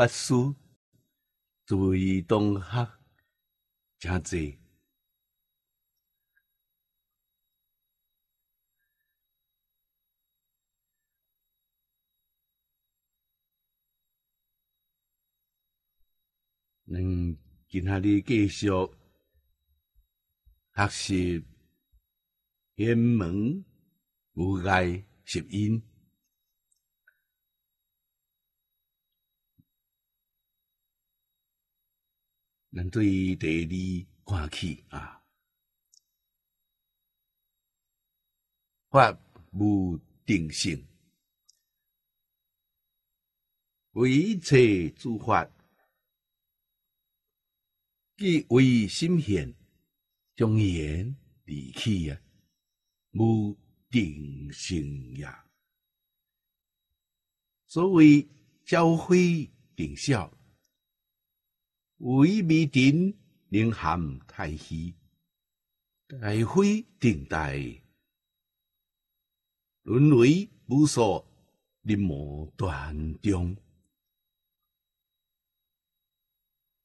法师，诸位同学，真济。嗯，今仔日继续学习天门无碍十音。咱对地理看起啊，法无定性，为一切诸法，即为心现，将言离去啊，无定性呀。所谓教诲定效。为未定，宁含太虚；大非定大，沦为无所临摹断中。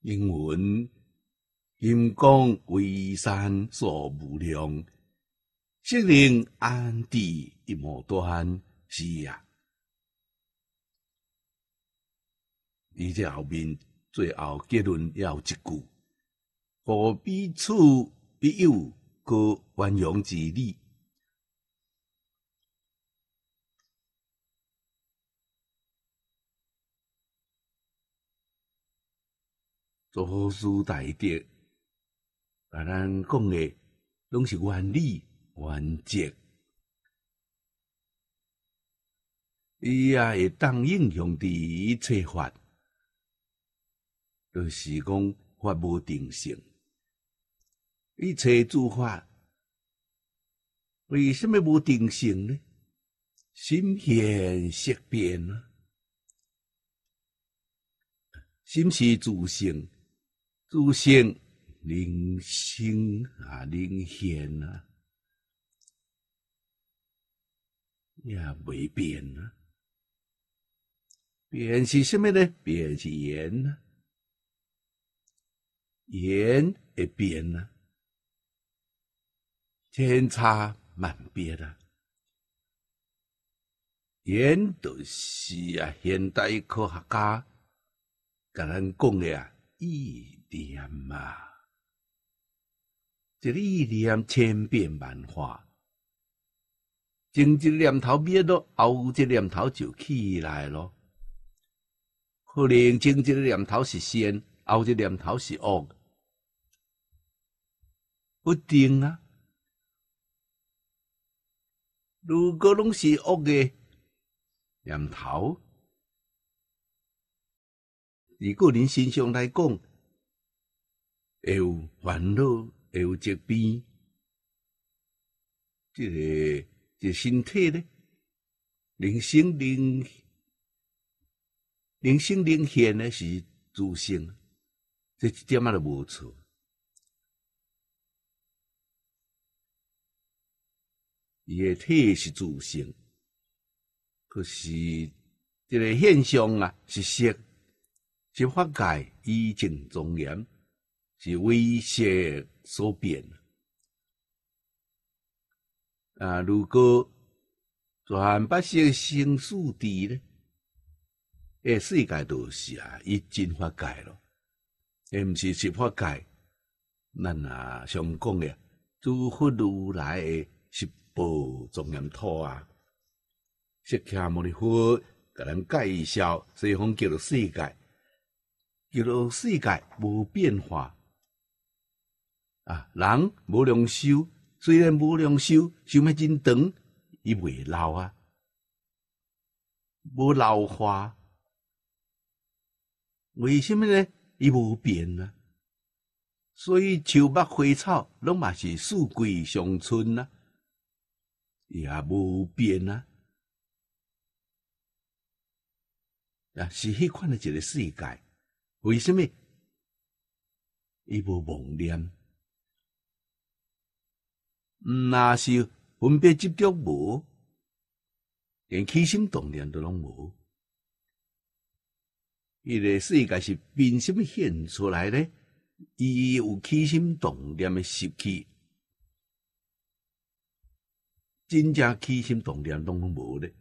英文阴功为山所无量，心灵安地一莫断是呀。你这后面。最后结论要一句：何彼此必有个鸳鸯之理。做事大德，啊，咱讲的拢是原理原则，伊也会当应用伫一切法。就是讲法无定性，一切诸法为什么无定性呢？心现色变啊，心是自性，自性灵性啊，灵现啊，也未变啊，变是什么呢？变是缘啊。言会变啊，千差万别啊。言就是啊，现代科学家甲咱讲的啊，意念嘛。这个意念千变万化，前一念头灭了，后一念头就起来咯。可能前一念头是善，后一念头是恶。不定啊！如果拢是恶嘅念头，以个人身上来讲，会有烦恼，会有疾病，这个这身体咧，人生灵人生灵现咧是自性，这一点啊都无错。伊诶体是自性，可是即个现象啊是色，是法界以正庄严，是为色所变。啊，如果全百姓生死地咧，诶，世界都是啊，以真法界咯，诶，毋是是法界。咱啊，常讲诶，诸佛如来诶是。不庄严土啊！释迦牟尼佛甲咱介绍西方叫做世界，叫做世界无变化啊！人无量寿，虽然无量寿，寿命真长，伊未老啊，无老化。为什么呢？伊无变啊！所以树木花草拢嘛是四季常春啊。也无变啊！啊，是迄款的一个世界，为什么？伊无妄念，那是分别执着无，连起心动念都拢无。伊个世界是凭什么现出来呢？伊有起心动念的习气，真正起心动念拢无咧，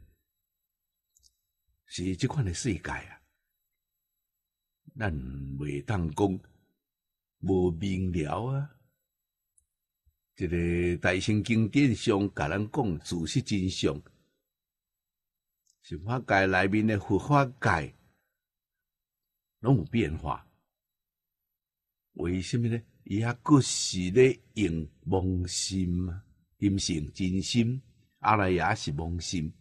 是即款的世界啊！咱袂当讲无明了啊！一个大圣经典上甲咱讲事实真相，是法界内面的佛法界拢有变化。为什么呢？伊还阁是咧用妄心啊，心性真心，阿赖耶是妄心。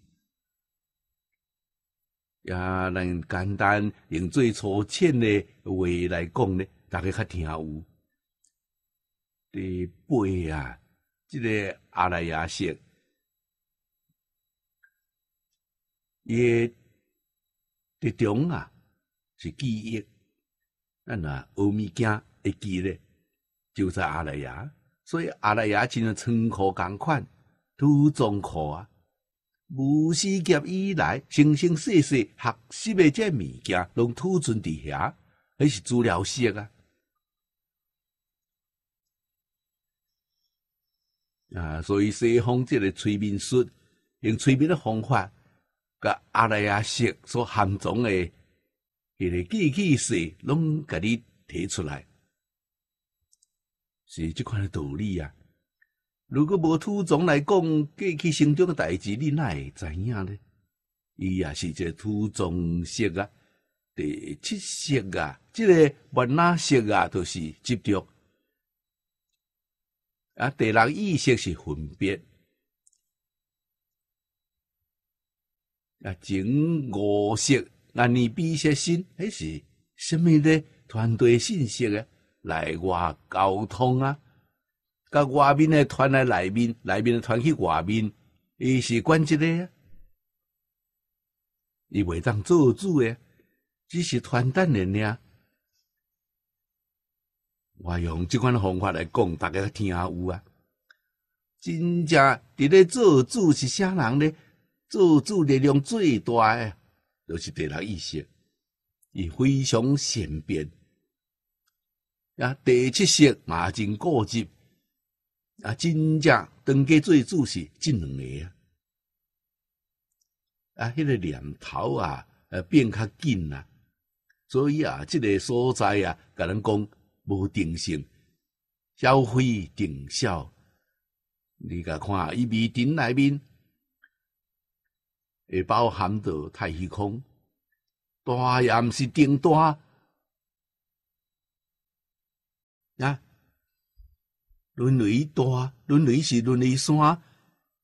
也咱简单用最粗浅的话来讲呢，大家较听有。伫背啊，即个阿赖耶识，伊伫中啊是记忆，咱啊学物件会记咧，就在阿赖耶，所以阿赖耶真像仓库共款，土藏库啊。无始劫以来，生生世世学习的这物件，拢储存伫遐，迄是资料室啊！啊，所以西方这个催眠术，用催眠的方法，甲阿赖耶识所含藏的迄个记忆式，拢甲你提出来，是即款的道理啊！如果无土宗来讲过去生中的代志，你哪会知影呢？伊也是一个土宗式啊，第七色啊，即个万那式啊，都是执着啊。第六意识是分别啊，整五色啊，你比些心，迄是什么呢？团队信息啊，来外沟通啊。甲外面诶传来内面，内面诶传去外面，伊是关即个啊，伊袂当做主诶，只是传单尔尔。我用即款方法来讲，大家听下有啊。真正伫咧做主是啥人咧？做主力量最大诶，就是第六意识，伊非常善变。啊，第七识嘛真固执。啊，真正当家做主是即两个啊！啊，迄个念头啊，呃，变较紧啊，所以啊，即个所在啊，甲人讲无定性，消费定销。你甲看，伊微顶内面会包含着太虚空，大也毋是定大啊。轮回大，轮回是轮回山，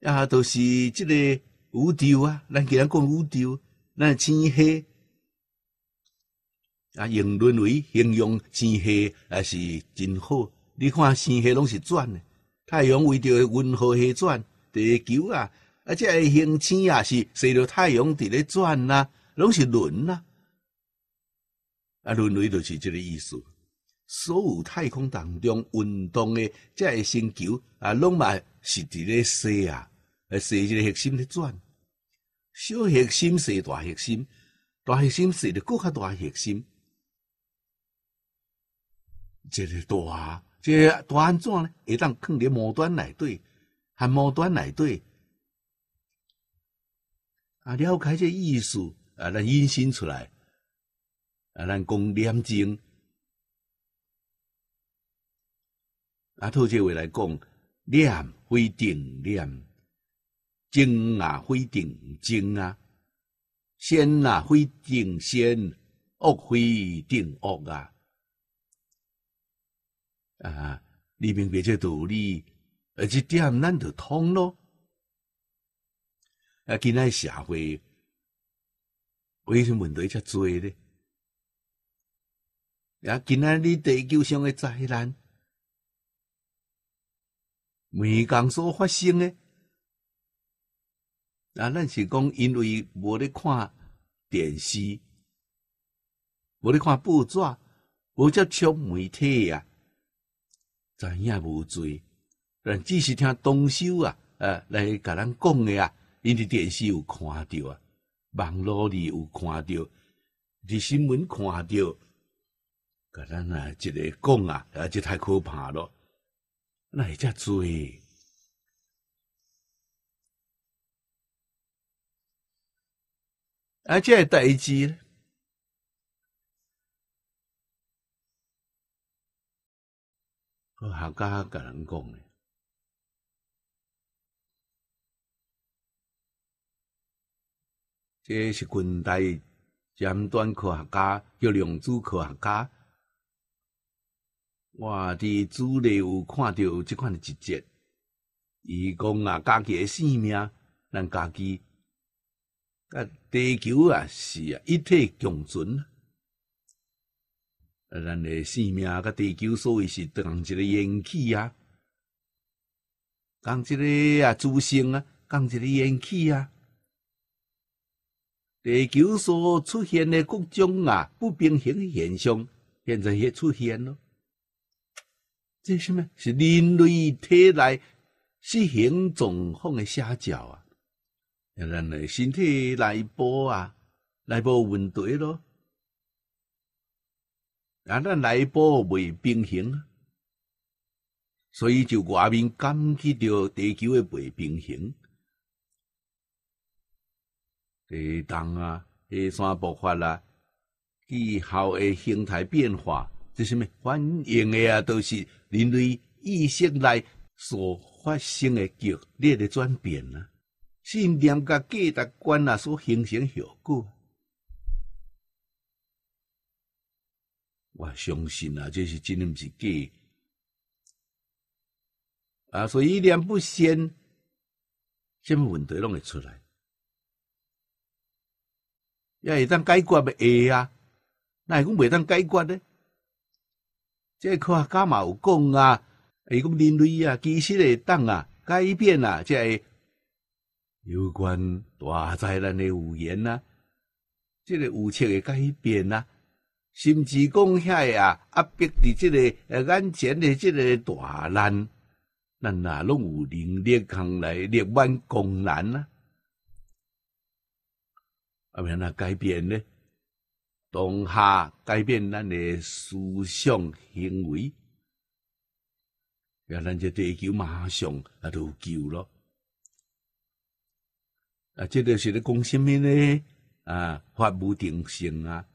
啊，都是即个宇宙啊。咱今日讲宇宙，咱星系啊，用轮回形容星系也是真好。你看星系拢是转的，太阳围着银河系转，地球啊，啊，即个星星啊是随着太阳伫咧转呐，拢是轮呐。啊，轮回就是即个意思。所有太空当中运动的这个星球啊，拢嘛是伫咧射啊，射一个核心咧转，小核心射大核心，大核心射得更较大核心，这个大，这个大安怎呢？会当放伫末端内底，含末端内底啊，了解这意思啊，咱引申出来啊，咱讲念经。啊，套这话来讲，念非定念，精啊非定精啊，仙啊非定仙，恶非定恶啊。啊，你明白这道理，而且点咱就通咯。啊，今仔社会为什么问题遮多呢？啊，今仔日地球上的灾难。每工所发生诶，啊，咱是讲，因为无咧看电视，无咧看报纸，无接触媒体啊，知影无罪。但只是听东修啊，呃，来甲咱讲诶啊，因伫电视有看到啊，网络里有看到，伫新闻看到，甲咱啊一个讲啊，啊这太可怕咯，那会遮做？啊，这代志咧，科学家甲人讲诶。这是近代尖端科学家，叫量子科学家。我伫资料有看到即款一节，伊讲啊，家己诶性命，咱家己甲地球啊是啊一体共存。啊，咱诶性命甲地球所以是同一个元气啊，同一个啊自性啊，同一个元气啊。地球所出现的各种啊不平衡现象，现在也出现了。这什么？是人类体内失衡状况的写照啊！咱的身体内部啊，内部问题咯。啊，咱内部未平衡，所以就外面感觉到地球的未平衡。地动啊，火山爆发啦，气候的形态变化，这什么反映的啊，都是人类意识内所发生的剧烈的转变啊，信念甲价值观啊所形成效果。我相信啊，这是真毋是假啊，所以念不先，什么问题拢会出来。也会当解决的会啊，那会讲袂当解决呢？这科学家嘛有讲啊，伊讲人类啊，其实会当啊改变啊，即个有关大灾难的预言啊，即个预测的改变啊，甚至讲遐啊压迫伫即个诶眼前的即个大难，咱哪拢有能力扛来力挽狂澜啊！啊，免那改变呢？当下改变咱的思想行为，让咱这地球马上啊都救咯。啊，这个是咧讲什么呢？啊，法无定性啊！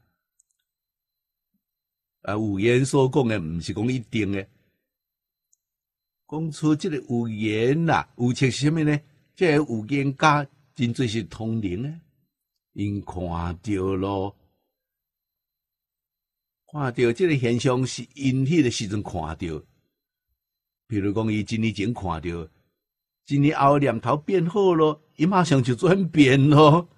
啊，有言所讲的，毋是讲一定的。讲出即个有言呐，有测什么呢？这有言家真最是通灵诶。因看到咯，看到这个现象是因迄个时阵看到，譬如讲伊一年前看到，一年后念头变好咯，伊马上就转变咯。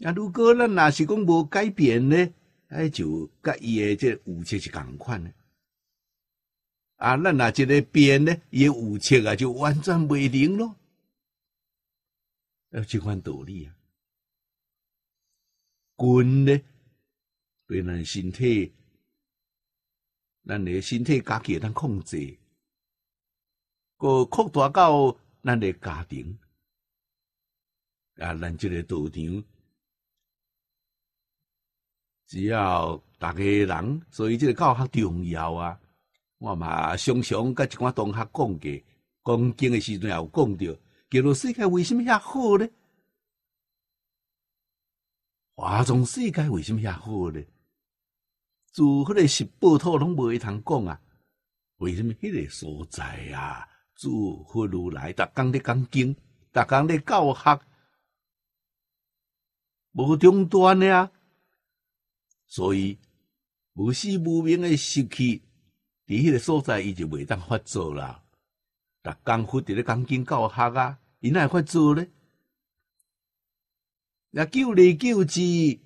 啊，如果咱若是讲无改变呢，哎，就甲伊诶这预测是共款诶。啊，咱若一个变呢，伊诶预测啊就完全袂灵咯。要这款道理啊，菌呢对咱身体，咱的身体家己当控制，个扩大到咱的家庭啊，咱这个道场，只要大家人，所以这个教学重要啊。我嘛常常甲一寡同学讲过，讲经的时阵也有讲到。叫做世界为什么遐好呢？华中世界为什么遐好呢？自迄个是报土拢无会通讲啊？为什么迄个所在啊？自佛如来逐工咧讲经，逐工咧教学，无中断的啊！所以无时无明的时期，伫迄个所在，伊就袂当发作啦。逐工佛伫咧讲经教学啊，伊哪会发作咧？那救嚟救去，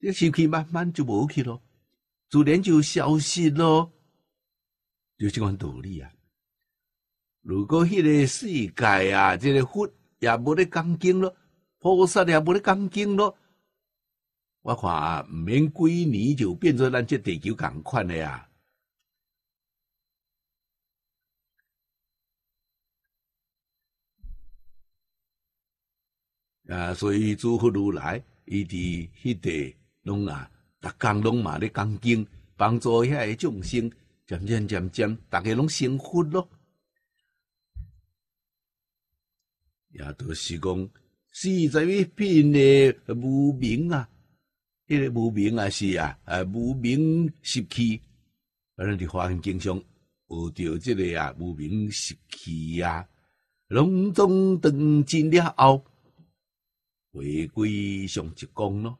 这时期慢慢就无去咯，自然就消失咯，就这款道理啊。如果迄个世界啊，这个佛也无咧讲经咯，菩萨也无咧讲经咯，我看啊毋免几年就变做咱这地球共款的啊。啊，所以诸佛如来伊伫迄地拢啊，逐工拢嘛咧讲经，帮助遐个众生，渐渐渐渐，逐个拢成佛咯。也都是讲四十一品的无名啊，迄个无名啊是啊，啊无名习气，咱伫华严经上学着即个啊无名习气啊，拢总断尽了后。回归上一讲咯，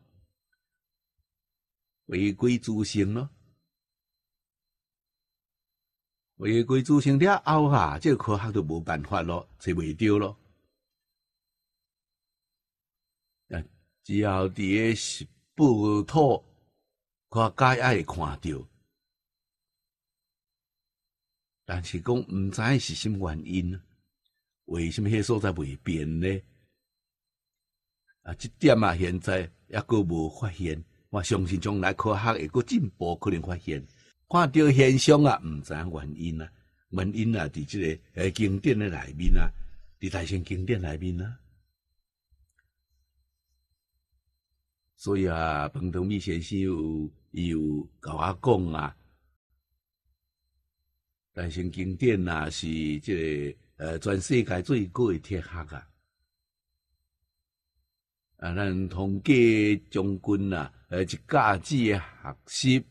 回归自性咯，回归自性了后哈，这科学都无办法咯，找袂着咯。啊，只要伫个报土，科学家也会看着，但是讲毋知是什么原因，为什么迄所在未变呢？啊，这点啊，现在抑阁无发现。我相信将来科学会阁进步，可能发现看到现象啊，毋知影原因啊，原因啊，伫即个诶经典诶内面啊，伫大乘经典内面啊。所以啊，彭德密先生有有甲我讲啊，大乘经典啊，是即个呃全世界最高诶铁学啊。啊，咱通过将军啊，呃，一架子诶学习，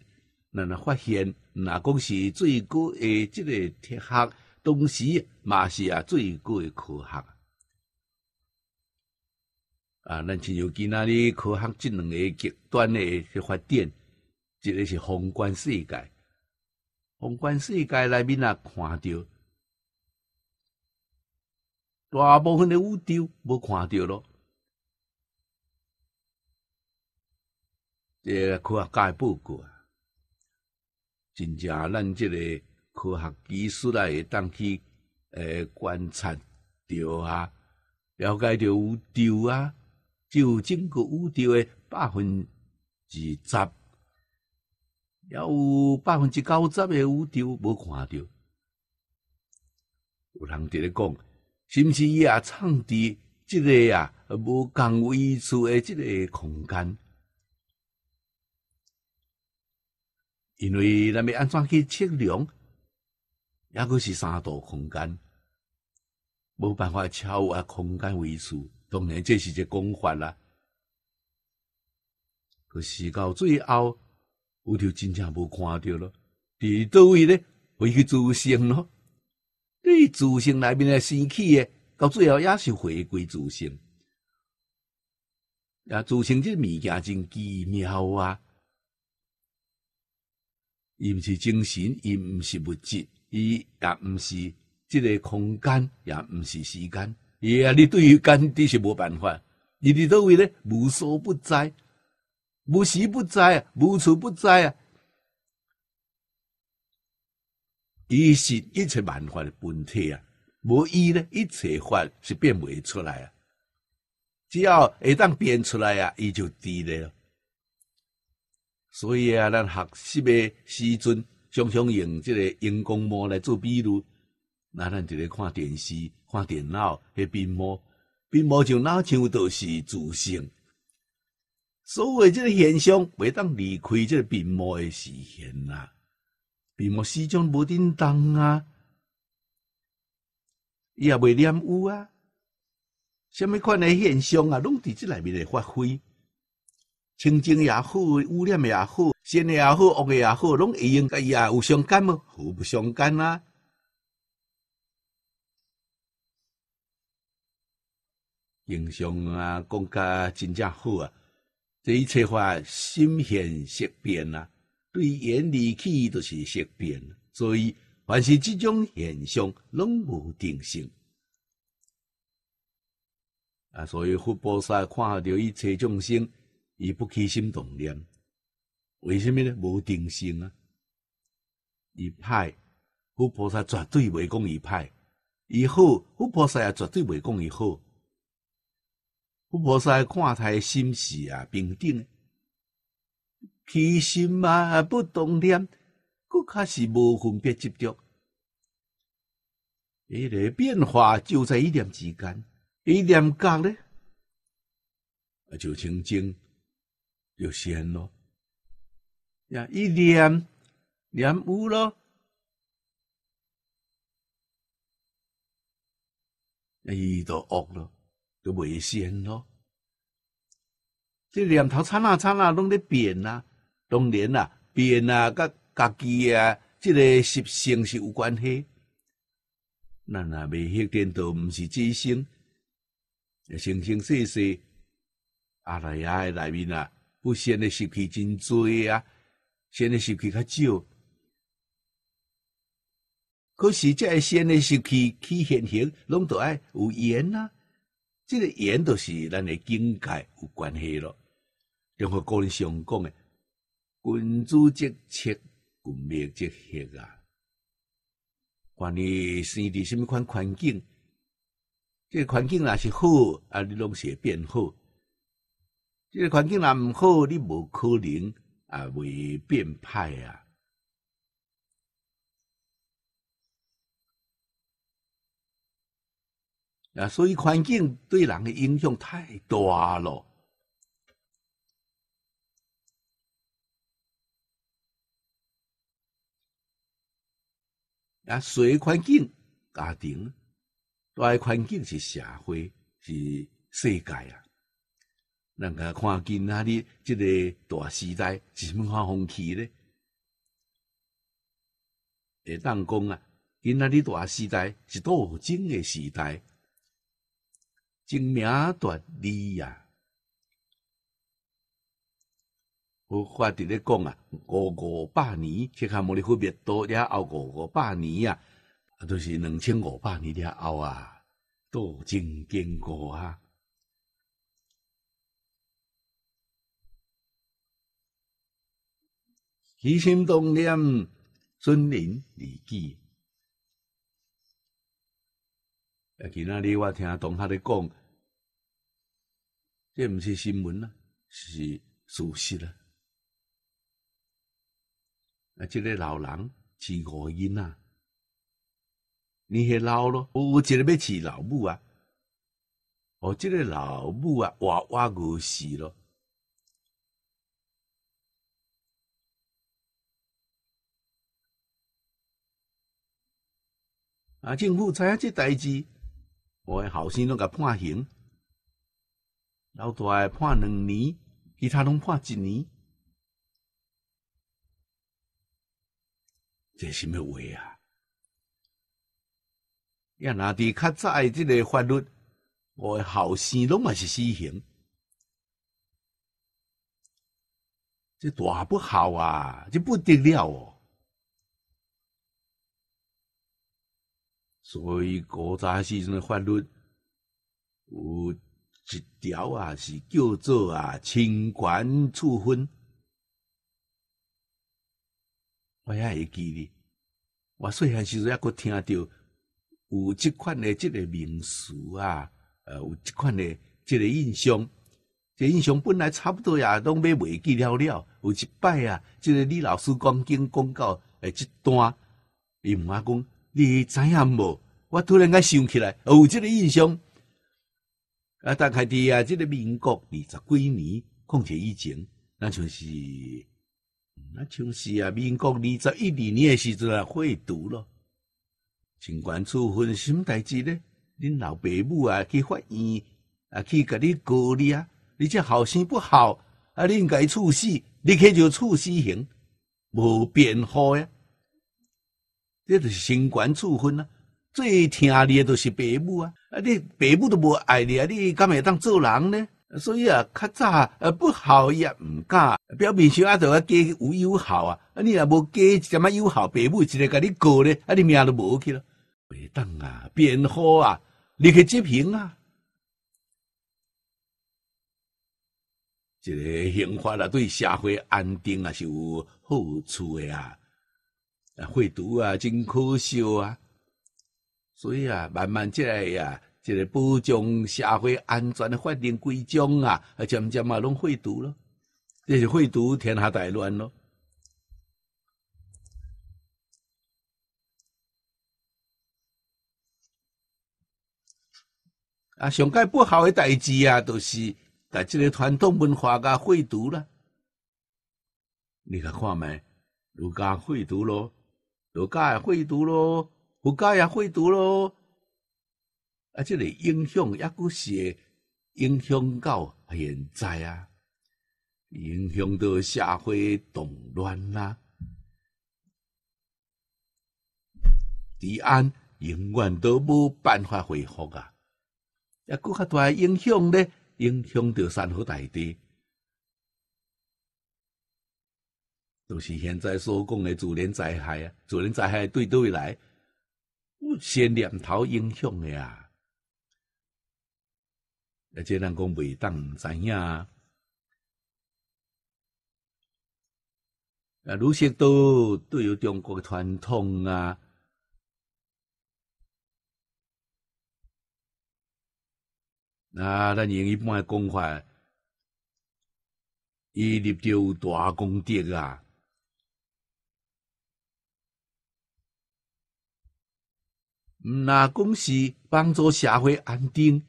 咱啊发现，若讲是最高诶即个铁学，同时嘛是啊最高诶科学。啊，咱亲像今仔日科学即两个极端诶发展，一个是宏观世界，宏观世界内面啊看到大部分诶宇宙无看到咯。这个科学家报告啊，真正咱这个科学技术来，会当去诶观察着啊，了解着宇宙啊，就整个宇宙诶百分之十，也有百分之九十诶宇宙无看着。有人伫咧讲，是毋是伊也创伫即个啊无共位处诶即个空间？因为咱要安怎去测量，也阁是三度空间，无办法超啊空间维数，当然这是一个讲法啦。可是到最后，有条真正无看到咯。伫倒位咧，回去自性咯。对自性内面诶生起诶，到最后也是回归自性。啊，自性这物件真奇妙啊！伊毋是精神，伊毋是物质，伊也毋是即个空间，也毋是时间。伊啊，你对于间的是无办法。伊伫倒位咧，无所不在，无时不在啊，无处不在啊。伊是一切万法的本体啊，无伊咧，一切法是变袂出来啊。只要会当变出来啊，伊就伫咧。所以啊，咱学习诶时阵，常常用即个荧光幕来做比喻。那咱就咧看电视、看电脑，迄屏幕，屏幕就哪像都是自性。所以即个现象，袂当离开即个屏幕诶视线啦。屏幕始终无叮当啊，伊也袂染污啊。什么款诶现象啊，拢伫即内面咧发挥。清净也好，污染也好，善也好，恶也好，拢会用甲伊也有相干无？互不相干啊！形象啊，讲甲真正好啊！这一切法心现色变啊，对眼离去都是色变，所以凡是这种现象，拢无定性啊！所以佛菩萨看到一切众生。伊不起心动念，为什么呢？无定性啊！伊歹，佛菩萨绝对袂讲伊歹；伊好，佛菩萨也绝对袂讲伊好。佛菩萨看他心事啊，平等，起心啊不动念，佫较是无分别执着。伊个变化就在一念之间，一念觉咧。啊，就清净就仙咯。呀，一念念有咯，伊就恶咯，就未仙咯。这念头刹那刹那拢咧变啊，当然啊，变啊，甲家己啊，这个习性是有关系。咱若未晓颠倒，毋是自性，生生世世阿赖耶诶内面啊，不仙诶习气真多啊，仙诶习气较少。可是这个仙诶习气去现行，拢都爱有缘啊。这个缘都是咱诶境界有关系咯。中华古人常讲诶，君子即切，君命即血啊。管你生伫什么款环境，这个环境若是好，啊，你拢是会变好；这个环境若毋好，你无可能啊会变歹啊。啊，所以环境对人的影响太大了。啊，水环境、家庭，大环境是社会，是世界啊。咱个看今仔日即个大时代是什么款风气咧？会当讲啊，今仔日大时代是斗争的时代，争名夺利啊。我话伫咧讲啊，五五百年，去看摩尼佛灭多了后五五百年啊，啊，都是两千五百年了后啊，都真坚固啊。起心动念，尊灵礼记。啊，今仔日我听同学咧讲，这毋是新闻啊，是事实啊。啊！即个老人饲五个囡仔，年岁老咯，有一个要饲老母啊！哦，即个老母啊，活活饿死咯。啊！政府知影即代志，我诶后生拢甲判刑，老大诶判两年，其他拢判一年。这什么话啊？要拿伫较早诶即个法律，我后生拢嘛是死刑，这大不好啊！这不得了哦。所以古早时阵的法律有一条啊，是叫做啊清官处分。我还会记哩，我细汉时阵还阁听到有即款的即个名词啊，呃，有即款的即个印象。这印象本来差不多呀，拢要袂记了了。有一摆啊，即个李老师讲经讲到诶，即段，伊问我讲，你知影无？我突然间想起来，有即个印象。啊，大概伫啊，即个民国二十几年，况且以前，那就是。那像是啊，民国二十一二年诶时阵啊，废除咯。尽管处分什么代志呢？恁老爸母啊去法院啊去甲你告你啊，你这后生不好啊，你应该处死，你去就处死刑，无辩护呀。这就是新官处分啊，最疼你的都是爸母啊，啊你爸母都无爱你啊，你敢会当做人呢？所以啊，较早呃不好也毋敢，表面上啊，就要加有友好啊，啊你若无加什么友好，爸母一个甲你告咧，啊你命都无去了。袂当啊，变好啊，你去执行啊。这个刑法啊，对社会安定啊是有好处的啊。啊，废除啊，真可笑啊。所以啊，慢慢这个呀。即个保障社会安全的法定规章啊，渐渐啊拢废除咯，这是废除天下大乱咯。啊，上界不好的代志啊，都是把这个传统文化甲废除了。你看看没？儒家废除咯，儒家也废除咯，佛家也废除咯。啊，这个影响也佫是影响到现在啊，影响到社会动乱啦。治安永远都无办法恢复啊！也佫较大影响咧，影响到山河大地，都是现在所讲的自然灾害啊！自然灾害对对来有，先念头影响的啊！而且咱讲袂当知影啊！啊，儒释道对于中国传统啊。那咱用一般诶讲法，伊立着大功德啊！那讲是帮助社会安定，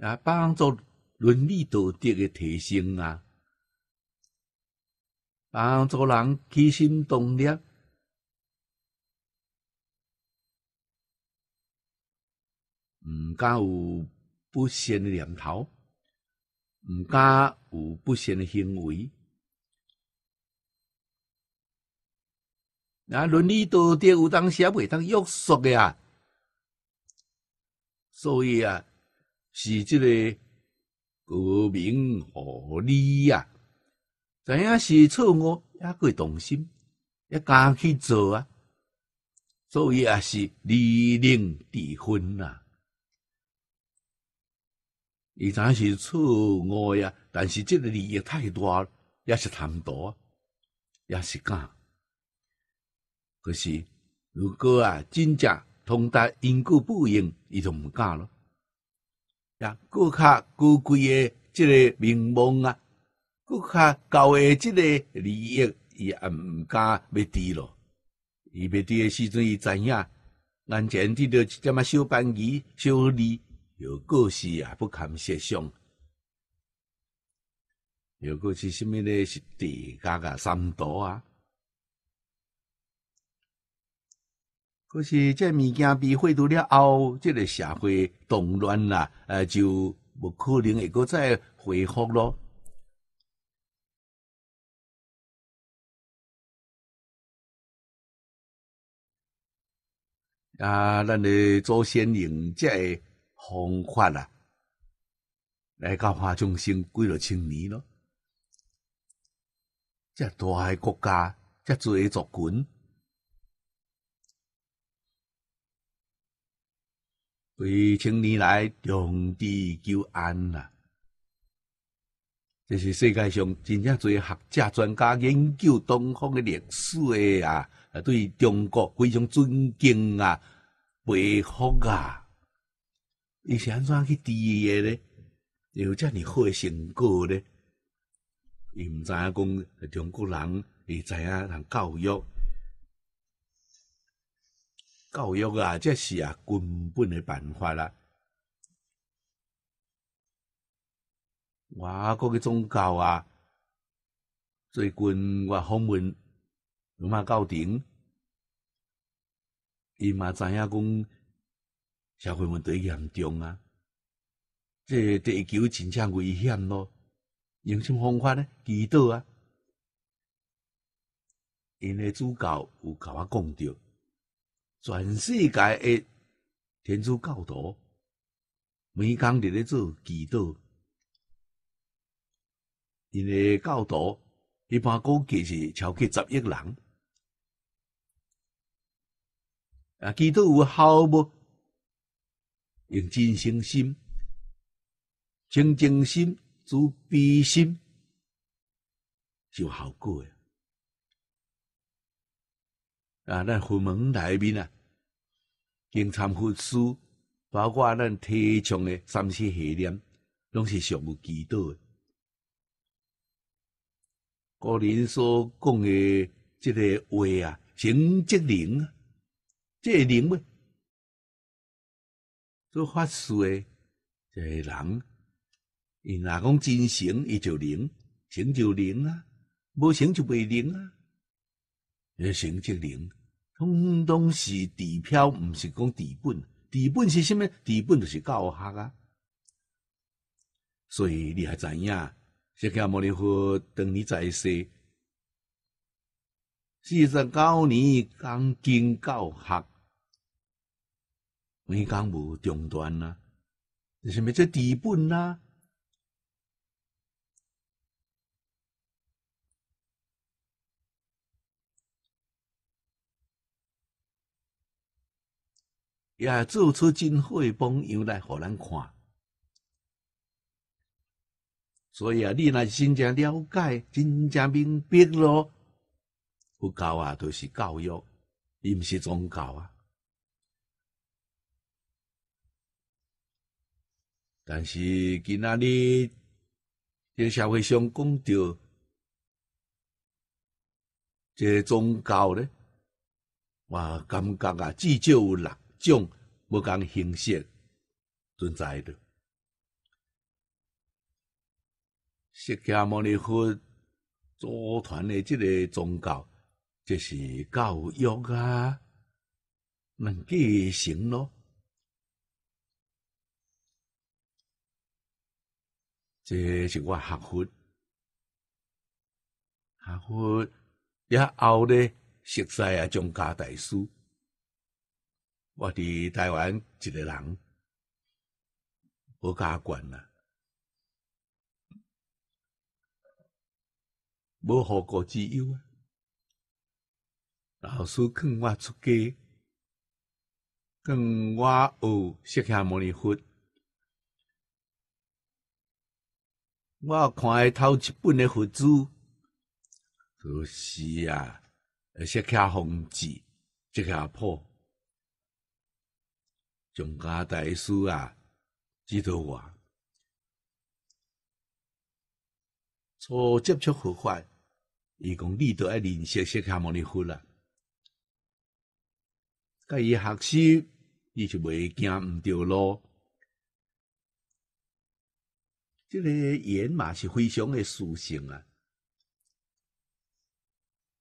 啊，帮助伦理道德诶提升啊，帮助人起心动念。毋敢有不善的念头，毋敢有不善的行为。那伦理道德有当时也袂当约束的啊，所以啊，是即个国民合理啊，知影是错误，也会动心，也敢去做啊，所以也是利令智分啊。伊知影是错误呀，但是即个利益太大，也是贪多，也是敢。可是如果啊，真正通达因果报应，伊就毋敢咯。呀，搁较高贵诶，这个名望啊，搁较高诶，这个利益，伊也毋敢要低咯。伊要低诶时阵，伊知影眼前滴着一点仔小便宜、小利。有个是啊，不堪设想。有个是什么咧？是地价个三多啊。可是这物件被废除了后，这个社会动乱啦，呃，就无可能会搁再恢复咯。啊，咱的祖先用这。方法啊，来到华中心几落千年咯。这大个国家，这做族群，几千年来用地求安啦。这是世界上真正最学者专家研究东方的历史的啊，对中国非常尊敬啊，佩服啊。伊是安怎去治诶咧？有遮尔好诶成果咧？伊毋知影讲中国人，伊知影人教育，教育啊，这是啊根本诶办法啦。我国个宗教啊，最近我访问罗马教廷，伊嘛知影讲。社会问题严重啊！这地球真正危险咯。用什方法呢？祈祷啊！因为主教有甲我讲着，全世界的天主教徒每天伫咧做祈祷。因为教徒一般估计是超过十亿人。啊，祈祷有效无？用真诚心、清净心、慈悲心，就有效果呀！啊，咱佛门内面啊，经忏佛书，包括咱提倡的三世系念，拢是上有祈祷的。古人所讲的这个话啊，成即灵啊，这灵咩？做法师诶，这个人，伊若讲真成，伊就灵，成就灵啊，无成就未灵啊。诶，诚即灵，通通是地漂，毋是讲地本。地本是啥物？地本就是教学啊。所以你还知影，释迦牟尼佛当你在世四十九年讲经教学，每讲无中断啊，是咪这地本啊？也做出真好诶榜样来，互咱看。所以啊，你若真正了解、真正明白咯，佛教啊，都是教育，伊毋是宗教啊。但是今仔日这社会上讲到这宗教咧，我感觉啊，至少有六种无共形式存在的。释迦牟尼佛组团的这个宗教，就是教育啊，能继承咯。这是我学佛，学佛也后咧，熟悉啊，宗家大师，我伫台湾一个人，无家管啦。无后顾之忧啊！老师劝我出家，劝我学释迦牟尼佛。我看头一本的佛珠，就是啊，释迦弘志，释迦破，众家大师啊，指导我，初接触佛法。伊讲你都爱认识释迦牟尼佛啦，甲伊学习，伊就袂惊毋着路。这个言嘛是非常的殊胜啊，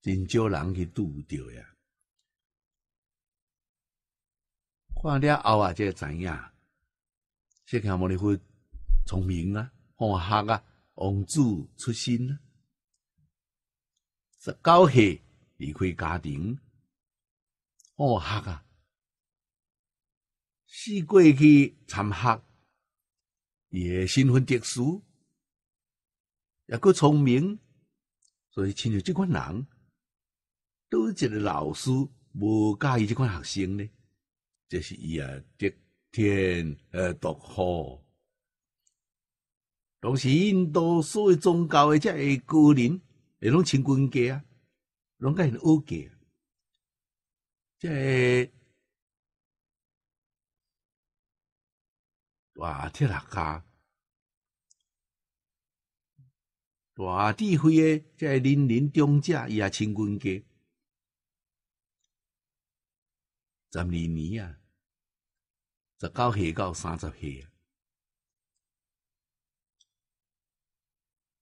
真少人去拄着呀。看了后啊，才知影，释迦牟尼佛聪明啊，好学啊，王子出身啊。十九岁离开家庭，好学啊，四过去参学，伊诶身份特殊，也够聪明，所以亲像即款人，都一个老师无介意即款学生呢，这是伊啊得天而独厚。当时，印度所有宗教诶，即个个人。会拢穿军家啊，拢甲因学家，即大铁学家、大智慧诶，即林林中者，伊也穿军家，十二年啊，十九岁到三十岁啊。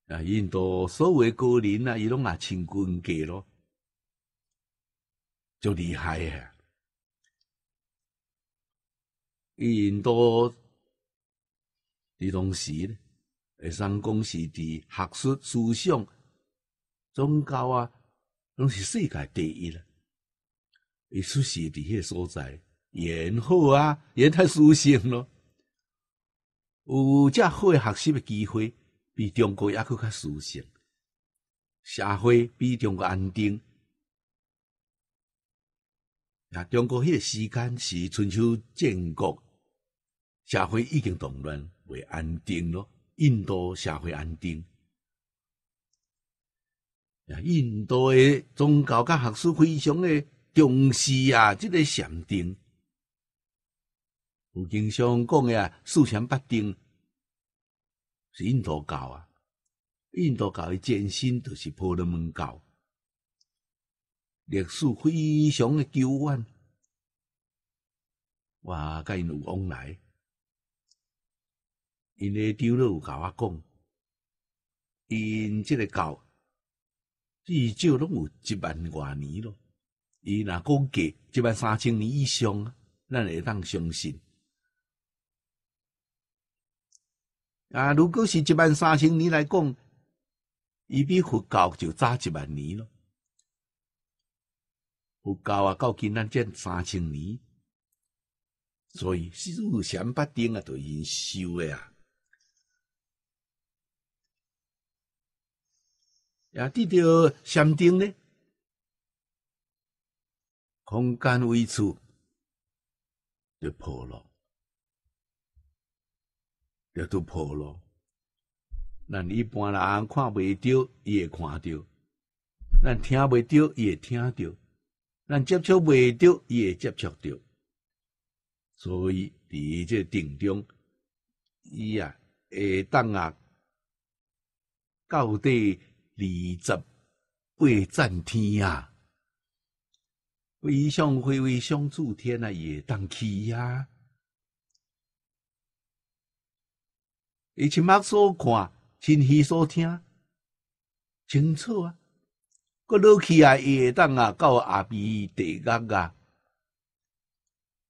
啊！印度所有诶高人啊，伊拢也穿军家咯，就厉害啊！印度伫当时咧，会上讲是伫学术、思想、宗教啊，拢是世界第一啦。伊出世伫迄个所在，言好啊，言太殊胜咯，有遮好诶学习诶机会。比中国抑佫较舒适，社会比中国安定。啊，中国迄个时间是春秋战国，社会已经动乱，未安定咯。印度社会安定，印度诶宗教甲学术非常诶重视啊，即个禅定，有经常讲诶啊，四禅八定。是印度教啊，印度教的前身就是婆罗门教，历史非常的久远，哇，甲因有往来，因个长老有甲我讲，因即个教至少拢有一万多年咯。伊若讲价一万三千年以上，咱会当相信。啊，如果是一万三千年来讲，伊比佛教就早一万年咯。佛教啊，到今咱才三千年，所以四祖禅八定啊，都因修的啊。也得着禅定呢，空间位处就破了。就都破了。咱一般人看袂着，伊会看着；咱听袂着，伊会听着；咱接触袂着，伊会接触着。所以伫这定中，伊啊会当啊到底二十八战天啊，飞上飞飞上诸天啊，也当去呀。伊亲目所看，亲耳所听，清楚啊！佮落去啊，也会当啊，到阿鼻地狱啊，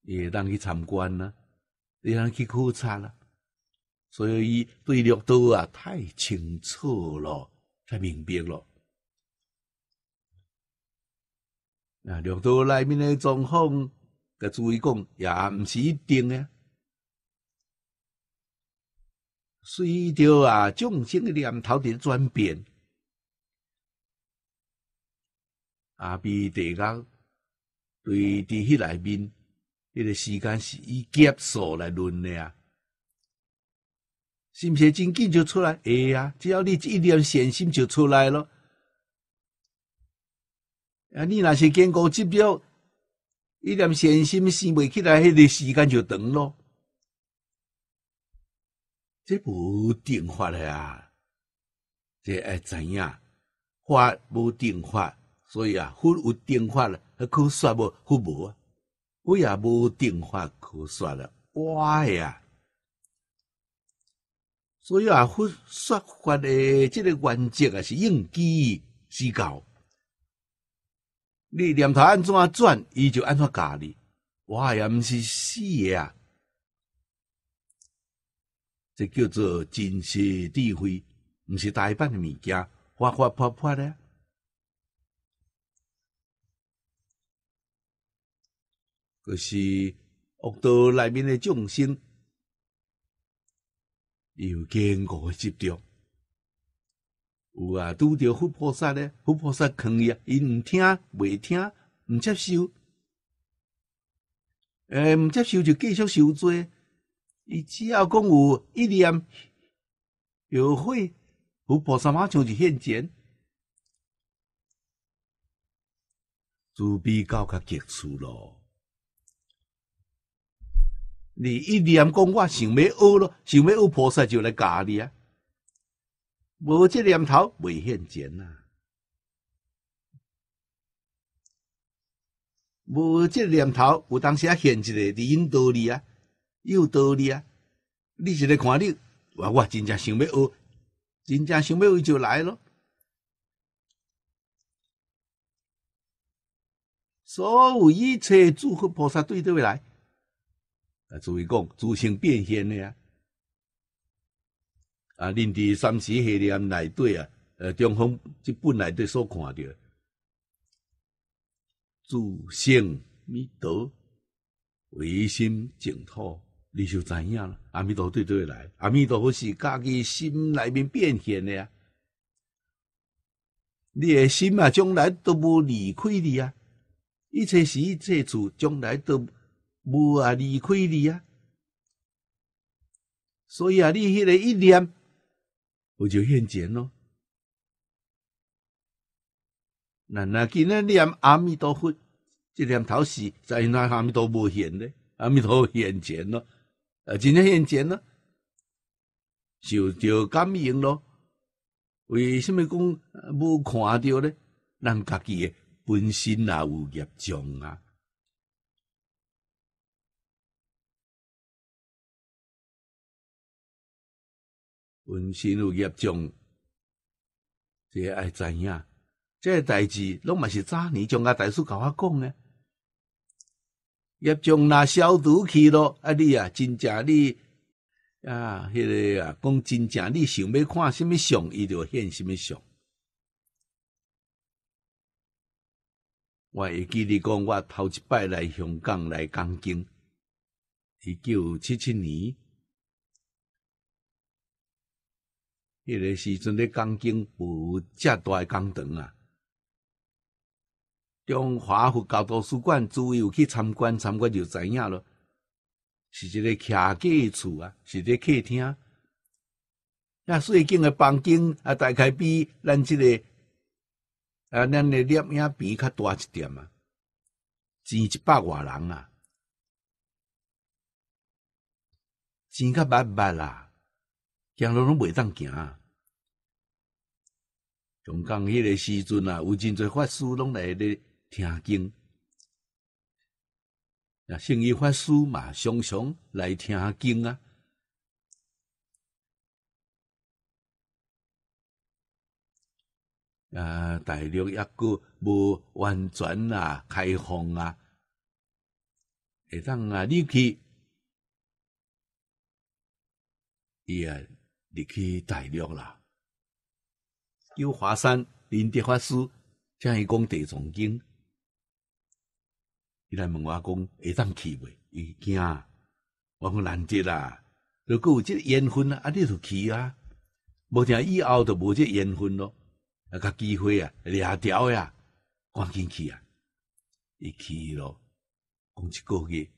也会当去参观啊，会当去考察啦。所以伊对六道啊，太清楚咯，太明白咯。啊，六道内面的状况，甲注意讲，也毋是一定诶。随着啊众生的念头伫转变，阿弥地讲，对伫迄内面，迄个时间是以劫数来论的啊，是毋是真紧就出来？会啊，只要你一念善心就出来咯。啊，你若是坚固指标，一念善心生袂起来，迄个时间就长咯。这无定法的啊，这爱知影法无定法，所以啊，佛有定法了，可说无？佛无啊，我也无定法可说了，哇呀！所以啊，佛说法的这个原则啊，是应机施教。你念头安怎转，伊就安怎教你。我也，毋是死啊！这叫做真实智慧，毋是大板的物件，花花泼泼的。可是恶道内面的众生，有坚固的执着，有啊，拄着佛菩萨咧，佛菩萨劝伊啊，伊毋听，未听，毋接受，诶，毋接受就继续受罪。伊只要讲有一念有悔，佛菩萨马上就现前，慈悲到较极处咯。你一念讲我想要学咯，想要学菩萨就来教你啊。无这念头未现前呐，无这念头有当时啊现一个伫因道理啊。有道理啊！你是来看你，哇我真正想要学，真正想要学就来咯。所有一切诸佛菩萨对对来，啊，注意讲，诸行变现的啊！啊，恁伫三时系念内底啊，呃，中方即本内底所看到，诸行弥陀唯心净土。你就知影了，阿弥陀对对来，阿弥陀佛是家己心内面变现的啊！你的心啊，将来都无离开你啊！一切时一切处，将来都无啊离开你啊！所以啊，你迄个一念，我就现前咯。那那今日念阿弥陀佛，这念头是在那阿弥陀佛现的，阿弥陀现前咯。呃，真正现前咯，受着感应咯。为什么讲无看到咧？咱家己诶本身也有业障啊。本身有业障，这爱知影，这代志拢嘛是早年将阿大叔甲我讲诶。业障若消毒去咯，啊你啊，真正你啊，迄个啊，讲真正你想要看什么相，伊就现什么相。我会记你讲，我头一摆来香港来讲经，一九七七年，迄个时阵咧讲经有遮大诶工程啊。中华佛教图书馆，诸位有去参观参观就知影咯，是一个徛家诶厝啊，是一个客厅。那水景诶房间啊，大概比咱即个。啊，咱的摄影比较大一点啊，钱一百外人啊，钱较密密啦，行路拢袂当行。从讲迄个时阵啊，有真侪法师拢来咧听经，啊，圣依法师嘛，常常来听经啊。啊，大陆抑个无完全啊开放啊，会当啊入去，伊啊入去大陆啦。叫华山林德法师，将伊讲地藏经，伊来问我讲会当去未？伊惊，我讲难得啦。如果有这缘分啊，啊你就去啊。无听以后就无这缘分咯。啊个机会啊，掠条呀，赶紧去啊！伊去咯，讲一个月，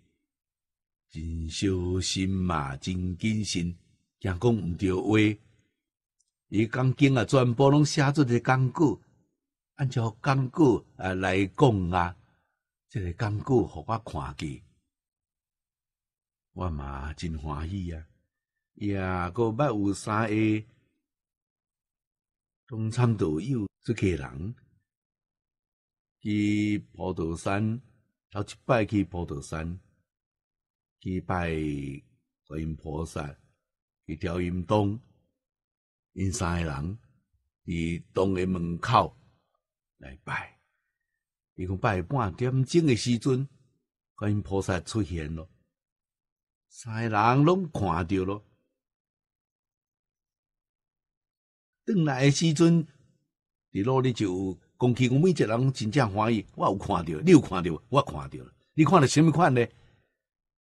真小心嘛，真谨慎，惊讲毋对话。伊讲经啊，全部拢写做个讲句，按照讲句啊来讲啊，这个讲句互我看见，我嘛真欢喜啊！呀，个捌有三个。中参道友这个人去普陀山，头一摆去普陀山去拜观音菩萨，一条阴洞，因三个人伫洞的门口来拜。伊讲拜半点钟的时阵，观音菩萨出现了，三个人拢看到了。转来诶时阵，伫路里就讲起，我每一个人真正欢喜。我有看到，你有看到，我看到了。你看到什么款呢？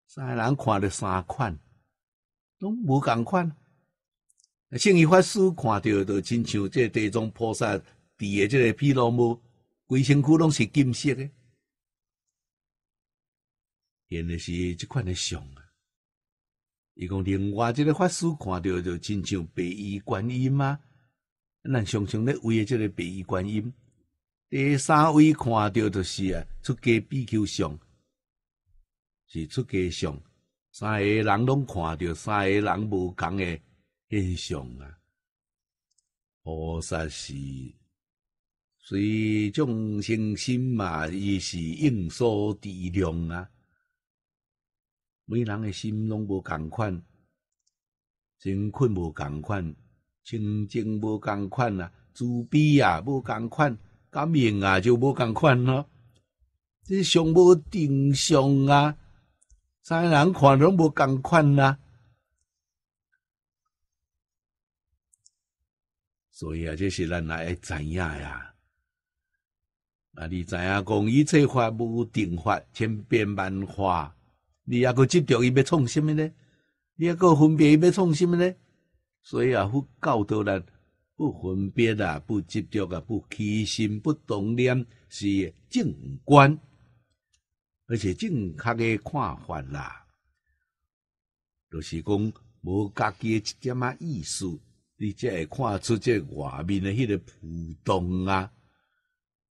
三个人看到三款，拢无共款。圣依法师看到就亲像这地藏菩萨伫诶这个毗罗摩，规身躯拢是金色诶，现的是这款诶相啊。伊讲另外一个法师看到就亲像白衣观音啊。咱常常咧为即个白衣观音，第三位看到就是啊，出家比丘像，是出家相，三个人拢看到，三个人无共诶现象啊。菩萨是随众生心嘛，伊是应所知量啊。每人诶心拢无共款，真困无共款。清净无共款啊，慈悲啊无共款，感应啊就无共款咯。这上无定相啊，三人看拢无共款啊。所以啊，这是咱来知影呀。啊，你知影讲一切法无定法，千变万化。你还个执着伊要创什么呢？你还个分别伊要创什么呢？所以啊，佛教导咱不分别啊，不执着啊，不起心，不动念，是正观，而且正确的看法啦。就是讲无家己一点啊意思，你才会看出这外面的迄个浮动啊。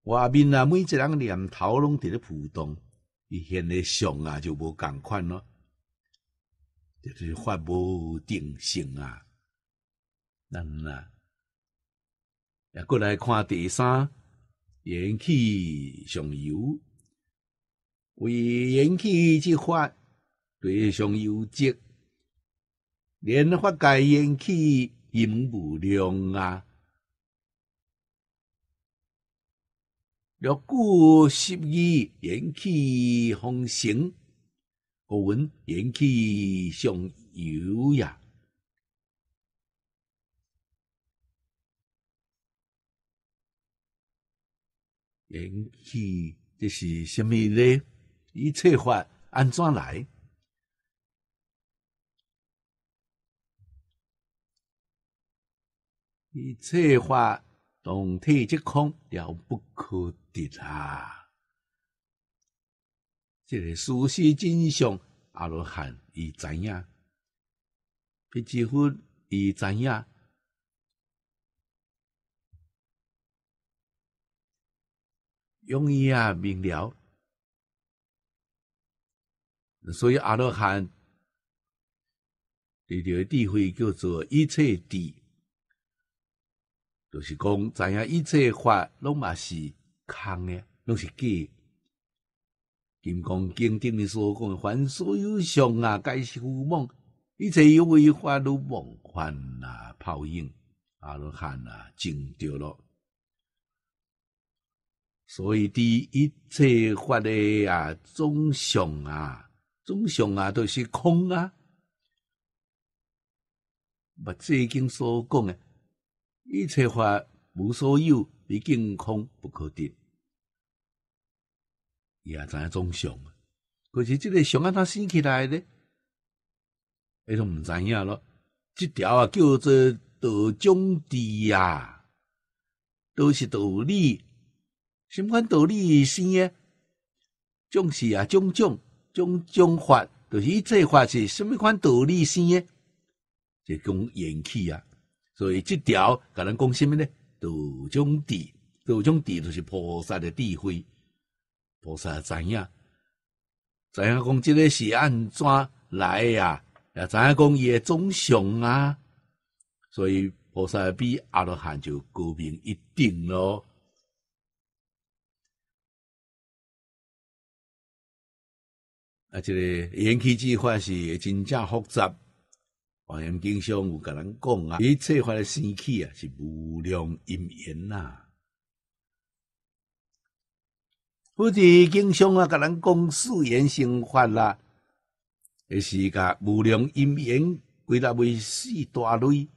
外面啊，每一人念头拢伫咧浮动，伊现的相啊就无共款咯，就是法无定性啊。咱啊，也过来看第三缘起上游，为缘起之法对上游即连发界缘起阴无量啊！六故十二延气风行，古文延气上游呀。延气这是什么呢？一切法安怎来？一切法动体即空，了不可得啊！这个事实真相，阿罗汉伊知影，比几乎伊知影，容易啊明了。所以阿罗汉，这条智慧叫做一切智。就是讲，知影一切法拢嘛是空诶，拢是假。金刚经顶面所讲，凡所有相啊，皆是虚妄；一切有为法，如梦幻啊，泡影。阿罗汉啊，证着咯。所以，第一切法的啊，总相啊，总相啊，都是空啊。把这经所讲诶。一切法无所有，毕竟空不可得。也知影总相，可是这个相啊，它生起来呢，伊都毋知影咯。这条啊叫做道中地呀，都是道理。什么款道理生诶？种是啊，种种种种法，就是一切法是什么款道理生诶？就讲缘起啊。所以这条甲咱讲什么呢？道中地，道中地就是菩萨的智慧。菩萨知影，知影讲这个是安怎来呀？也知影讲伊的总相啊。所以菩萨比阿罗汉就高明一定咯。啊，这个缘起之法是真正复杂。华严经上有甲咱讲啊，一切法的生起啊，是无量因缘呐。佛伫经上啊，甲咱讲四缘生法啦，也是甲无量因缘归纳为四大类，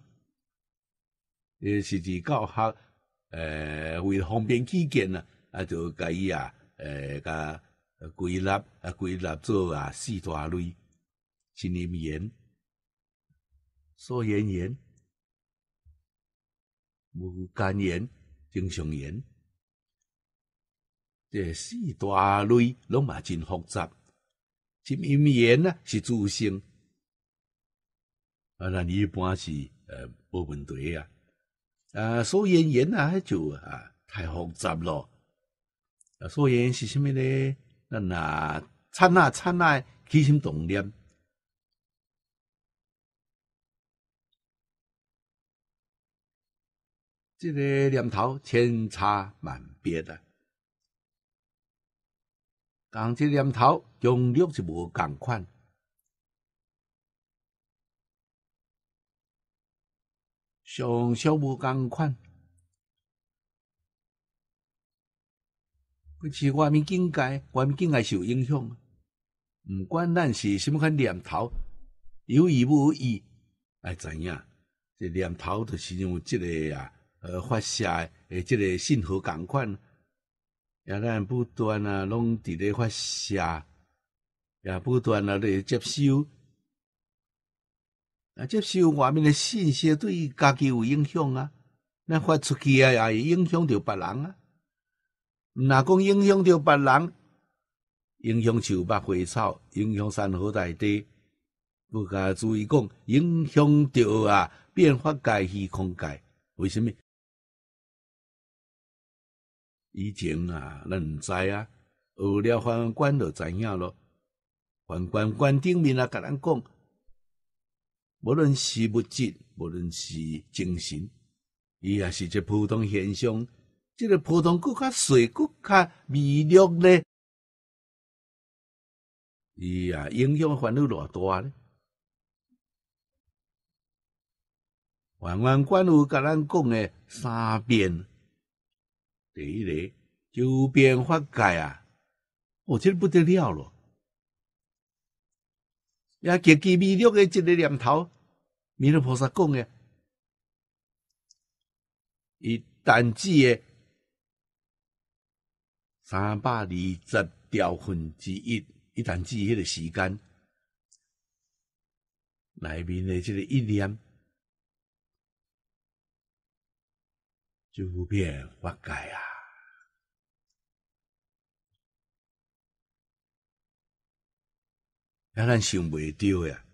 也是伫教学，诶，为方便起见啊，啊，就甲伊啊，诶，甲归纳啊，归纳做啊四大类，真因缘。所言言、无间言、正常言，这四大类拢嘛真复杂。真因言啊是自性，啊，那一般是呃无问题啊。啊，所言言啊就啊太复杂咯。啊，所言是什么呢？那那刹那刹那起心动念。这个念头千差万别啊，讲这念头用力是无共款，上小无共款，是外面境界，外面境界受影响。毋管咱是什么款念头，有意无意，爱知影，这念头就是用这个啊。呃，发射诶，即个信号共款，也咱不断啊，拢伫咧发射，也不断啊咧接收，啊，接收外面的信息对家己有影响啊，咱发出去啊，也会影响着别人啊。若讲影响着别人，影响树木花草，影响山河大地，不加注意讲，影响着啊变化界、虚空界，为什么？以前啊，咱毋知啊，学了法官就知影咯。法官官顶面啊，甲咱讲，无论是物质，无论是精神，伊也是一普通现象。即个普通更较细，更较微弱咧，伊啊影响烦恼偌大咧？圆圆观有甲咱讲诶三变，第一个周边法界啊，哦，这不得了咯！也极其魅力诶一个念头，弥勒菩萨讲诶，伊单止诶三百二十条分之一，一旦止迄个时间。内面的这个意念，就变化改啊！啊，咱想袂到呀！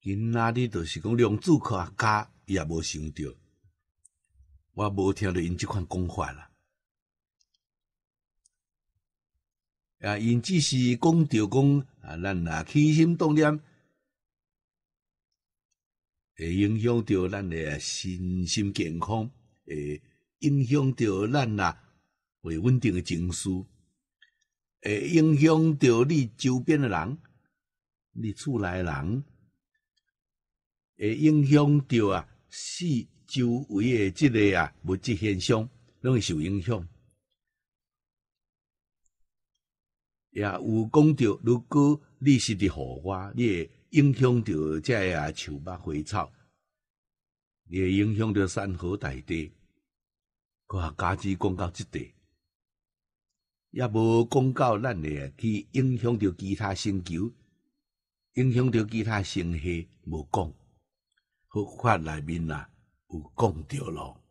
今仔日就是讲量子科学家伊也无想到，我无听到因即款讲法啦。啊，因只是讲着讲啊，咱若起心动念。会影响着咱的身心健康，会影响着咱呐会稳定的情绪，会影响着你周边的人，你厝内人，会影响着啊四周围的这个啊物质现象，拢会受影响。也有讲到，如果你是伫户外，你会影响到这啊树木花草，也影响到山河大地。佮家己讲到即地，也无讲到咱诶去影响到其他星球，影响到其他星系，无讲。佛法内面啊有讲到咯。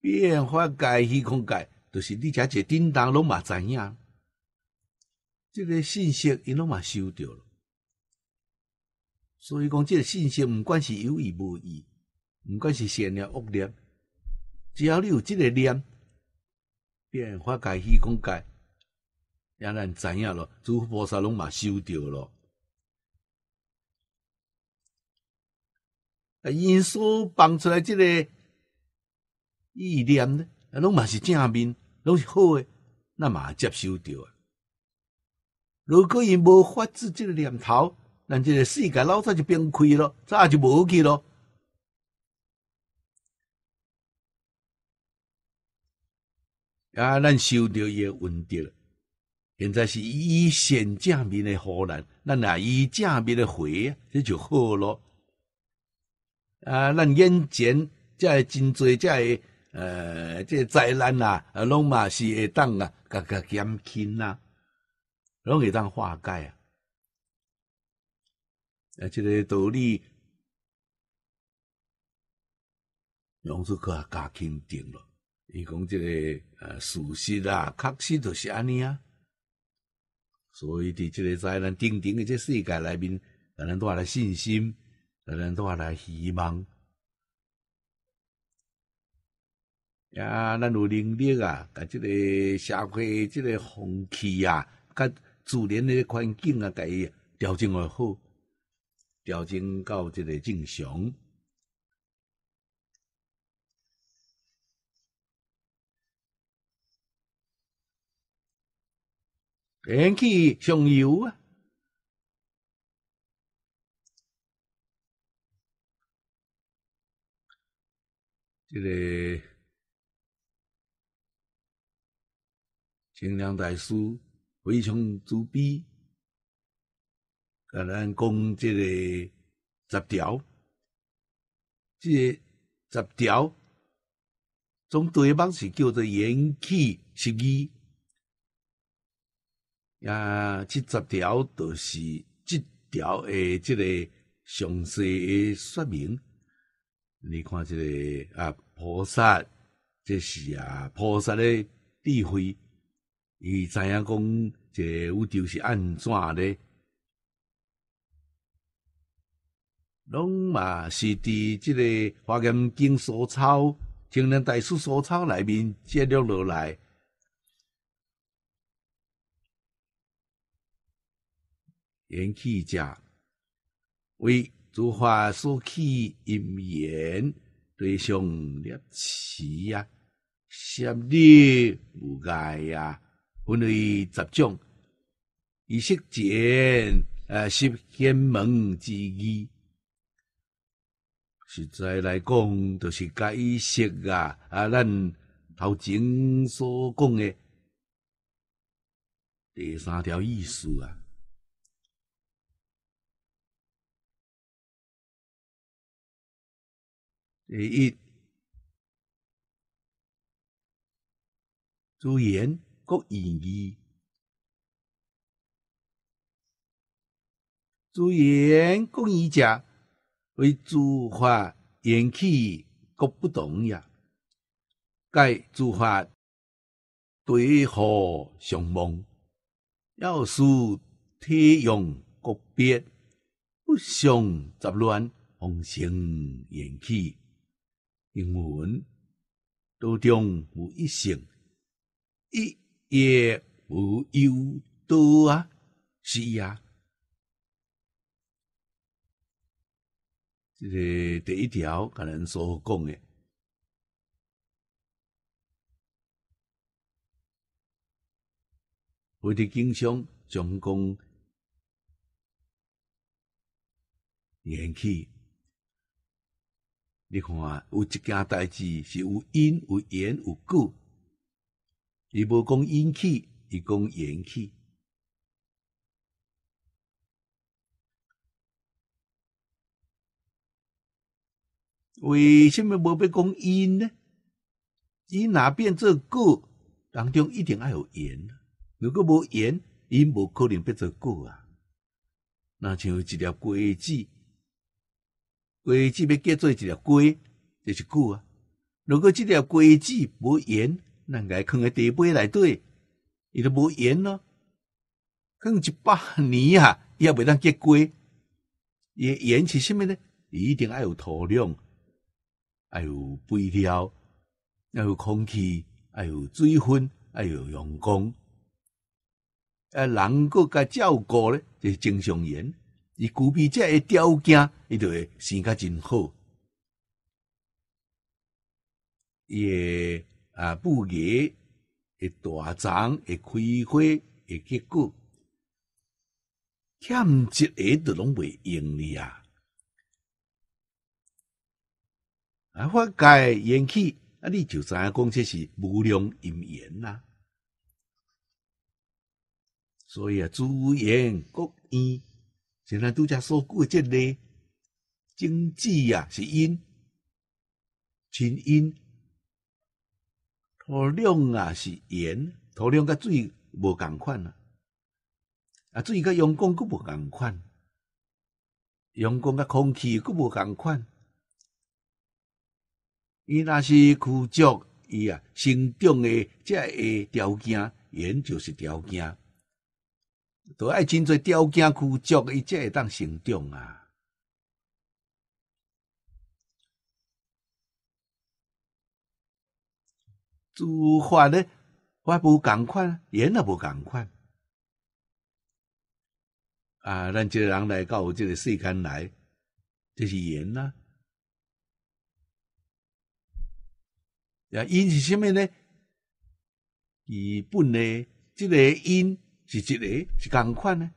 变化界、虚空界，就是你遮一个叮当拢嘛知影。即个信息，伊拢嘛收着了，所以讲，即个信息，毋管是有意无意，毋管是善念恶念，只要你有即个念，变化界、虚空界，也咱知影咯，诸佛菩萨拢嘛收着咯。啊，因所放出来即个意念呢，拢嘛是正面，拢是好诶，那嘛接受着啊。如果伊无发自即个念头，咱即个世界老早就崩溃咯，早就无去咯。啊，咱受着伊诶问题，现在是以善正面诶好难，咱啊以正面诶回，这就好咯。啊，咱眼前这系真多，这系呃，这灾难啊，拢嘛是会当啊，甲甲减轻啊。拢会当化解啊！啊，这个道理，用出去加肯定了。伊讲这个呃事实啊，确实就是安尼啊。所以伫这个灾难顶顶的这世界内面，咱都来信心，咱都来希望。呀，咱有能力啊，甲这个社会这个风气啊，甲。自然的环境啊，甲伊调整好，调整到这个正常。天气上游啊，这个清凉大师。非常慈悲，甲咱讲即个十条，即个十条，总对方是叫做元气十二，呀，这十条都是这条诶，即个详细诶说明。你看这个啊，菩萨，这是啊，菩萨的智慧。伊知影讲，这宇宙是安怎咧？拢嘛是伫即个《华严经》所抄，青年大师所抄内面记录落来。言气者为诸法所起因缘，对象立持呀，善利无碍呀。分为十种，以色见啊十贤门之义。实在来讲，就是解释啊啊，咱头前所讲的第三条意思啊。第一，主言各意义，主言各义者为诸法言起各不同呀。盖诸法对何相望，要是体用各别，不相杂乱，风行言起。英文都中无一性，一也无忧多啊，是呀。这个第一条可能所讲的，我哋经常讲讲言起。你看，有一件代志是有因、有缘、有果，伊无讲因起，伊讲缘起。为什么无要讲因呢？因哪变做果当中一定要有缘。如果无缘，因无可能变做果啊。那像一条果子。果子要结做一条果，就是果啊。如果这条果子无盐，咱该放在地杯内底，伊都无盐咯。放一百年啊，也未当结果。伊盐是虾米呢？一定爱有土壤，爱有肥料，爱有空气，爱有水分，爱有阳光。啊，人个甲照顾咧，就是正常盐。伊具备这个条件，伊就会生较真好。伊啊，布叶会大长，会开花，会结果，欠一个都拢袂用哩啊！啊，法界缘起，啊，你就知影讲这是无量因缘呐。所以啊，诸缘各异。现在拄则所过即个经济啊，是因，亲因；土壤啊是盐，土壤甲水无共款啊，啊水甲阳光佫无共款，阳光甲空气佫无共款。伊若是枯竹，伊啊生长的即个条件，盐就是条件。都爱真侪条件枯竹，伊才会当成长啊！诸法呢，法无共款，缘也无共款。啊，咱即个人来到即个世间来，这是缘呐。啊，因是虾米呢？基本咧，即个因。是一个是共款呢，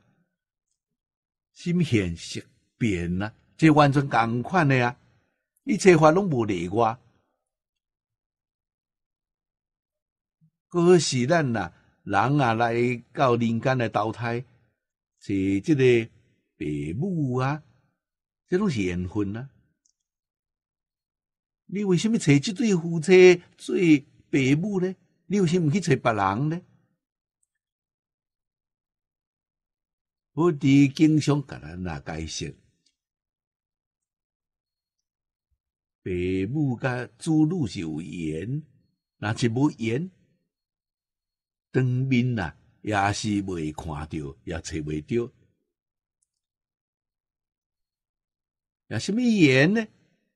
心现色变啊，这完全共款的啊，一切法拢无例外。可是咱呐，人啊来到人间来投胎，是即个父母啊，这拢是缘分啊。你为什么找这对夫妻做父母呢？你为什么去找别人呢？我哋经常甲咱那解释，父母甲子女是有缘，若是无缘，当面呐也是未看到，也找未到。有什么缘呢？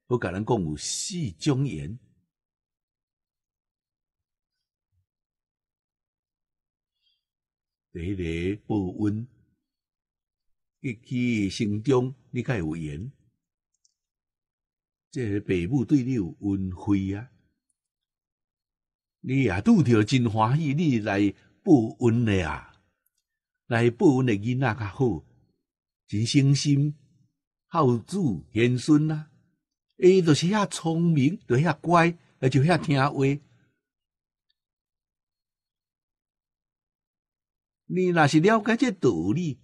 我甲咱讲有四种缘，第一个报恩。一起成长，你该有缘。这父母对你有恩惠啊，你也拄着真欢喜，你来报恩的啊，来报恩的囡仔较好，真省心、孝子贤孙啊，伊就是遐聪明，就遐乖，而就遐听话。你若是了解这道理，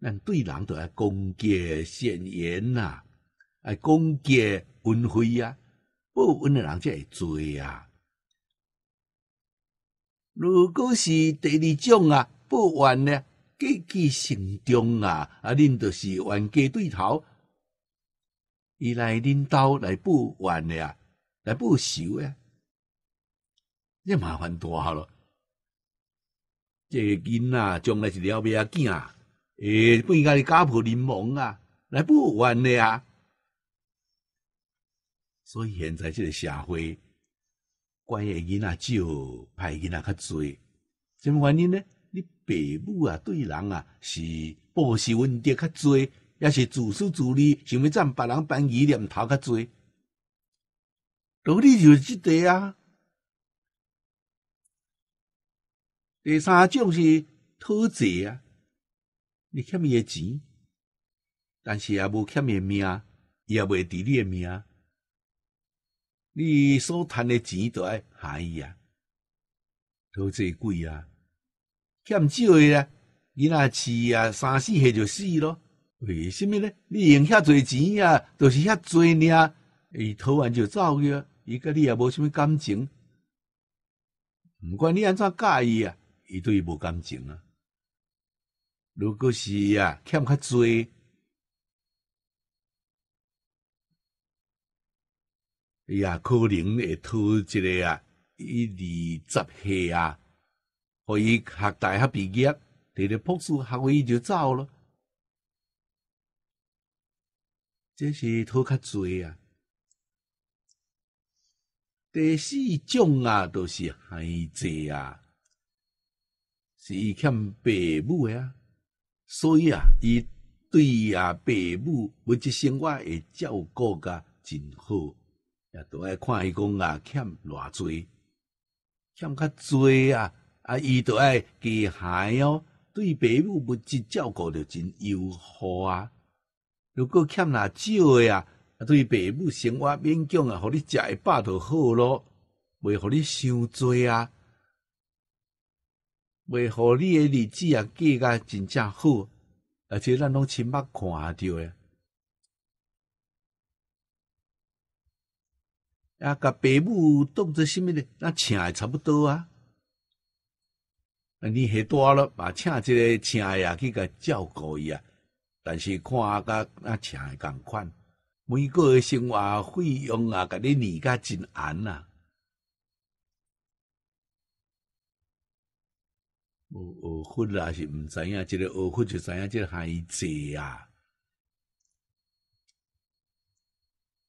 咱对人都爱恭敬善言呐，爱恭敬恩惠啊，报恩的人才会做啊。如果是第二种啊，不完呢，计其成中啊，啊，恁就是冤家对头，伊来恁兜来不完的啊，来报仇呀，这麻烦大了。这囡仔将来是了命囝，诶，不应该家破人亡啊，来不完的啊。所以现在这个社会，关的囡仔少，歹囡仔较侪。什么原因呢？你父母啊，对人啊是报仇恩德较侪，也是自私自利，想要占别人便宜念头较侪。道理就是即个啊。第三种是讨债啊，你欠伊诶钱，但是也无欠伊命，伊也袂抵你诶命，你所赚的钱都爱害伊啊，讨债贵啊，欠少的啊，囡仔饲啊三四岁就死咯，为什么呢？你用遐侪钱啊，都是遐侪尔，伊讨完就走去，伊甲你也无什么感情，毋管你安怎介意啊。伊对伊无感情啊！如果是啊欠较多，伊也可能会讨一个啊，一二十岁啊，互伊学大学毕业，摕着博士学位就走了。这是讨较侪啊！第四种啊，都是孩子啊。是伊欠爸母诶啊，所以啊，伊对啊爸母物质生活会照顾甲真好，也都爱看伊讲啊欠偌济，欠较济啊，啊伊都爱加害哦，对爸母物质照顾着真友好啊。如果欠若少诶啊，啊对爸母生活勉强啊，互你食会饱就好咯，袂互你伤济啊。袂互你诶日子啊过甲真正好，而且咱拢亲目看着诶。啊，甲爸母当做什么呢？那请诶差不多啊。啊，你下大了，把请一个请诶啊去甲照顾伊啊。但是看甲那请诶共款，每个月生活费用啊，甲你理甲真严啊。学学啦是毋知影，即个学佛就知影，即个孩子啊，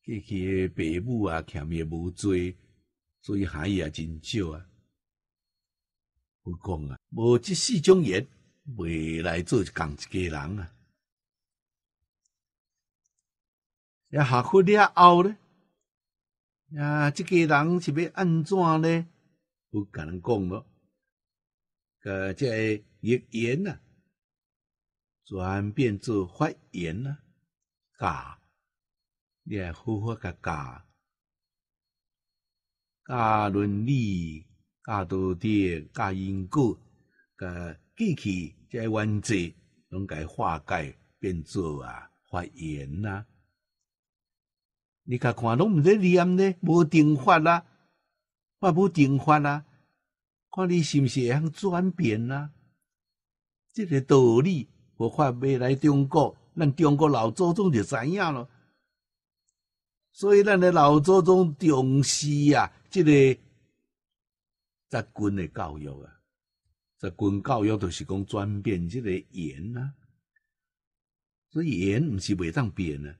过去爸母啊欠也无多，所以孩也真少啊。我讲啊，无即四种缘，未来做共一家人啊。也学佛了后呢，呀，即家人是要安怎呢？不甲人讲咯。呃，这业缘呐，转变做发言呐，教，你好好个教，教伦理，教道德，教因果，个记起这文字，拢该化解变做啊发言呐。你看看，拢毋得念呢，无定法啦，我无定法啦。看你是毋是会晓转变啊？这个道理，我发未来中国，咱中国老祖宗就知影咯。所以，咱的老祖宗重视啊，这个在军的教育啊，在军教育就是讲转变这个言啊。所以言毋是袂当变啊，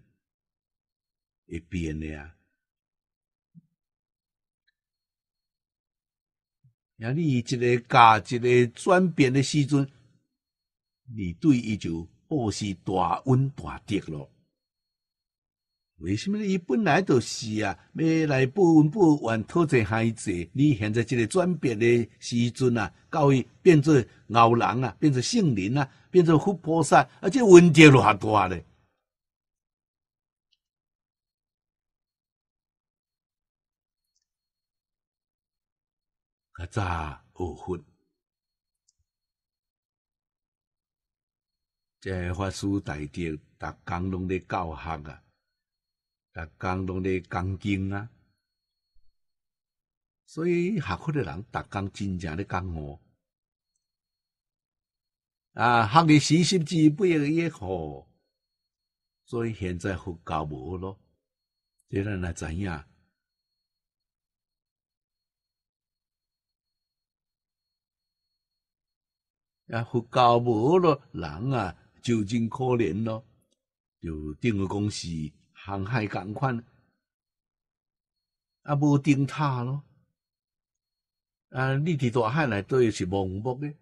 会变的啊。呀，你一个教一个转变的时阵，你对伊就报是大恩大德咯。为什么？伊本来就是啊，要来报恩报怨讨债孩子。你现在这个转变的时阵啊，教伊变做牛人啊，变做圣人啊，变。变成佛菩萨，而且问题偌大咧。较早学佛，这法师大德，逐工拢咧教学啊，逐工拢咧讲经啊，所以学佛的人逐工真正咧讲哦。啊，学的四十字不也好，所以现在佛教无咯，这咱来知影。啊，佛教无咯，人啊就真可怜咯，就等于讲是航海共款，啊无灯塔咯，啊你伫大海内底是盲目诶，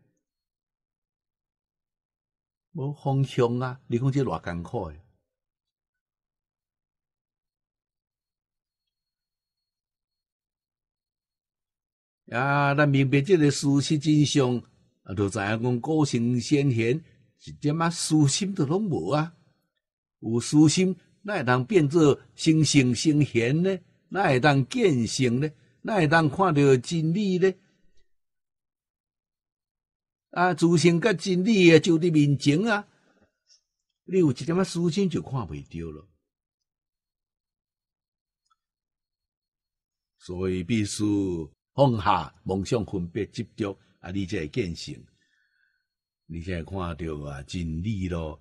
无方向啊，你讲这偌艰苦诶。啊，咱明白这个事实真相。啊，都知影讲古圣先贤一点啊私心都拢无啊，有私心，哪会当变做成圣成贤呢？哪会当见性呢？哪会当看到真理呢？啊，自性甲真理啊，就伫面前啊，你有一点仔私心就看袂着了，所以必须放下梦想、分别、执着。啊！你才会见性，你才会看到啊真理咯。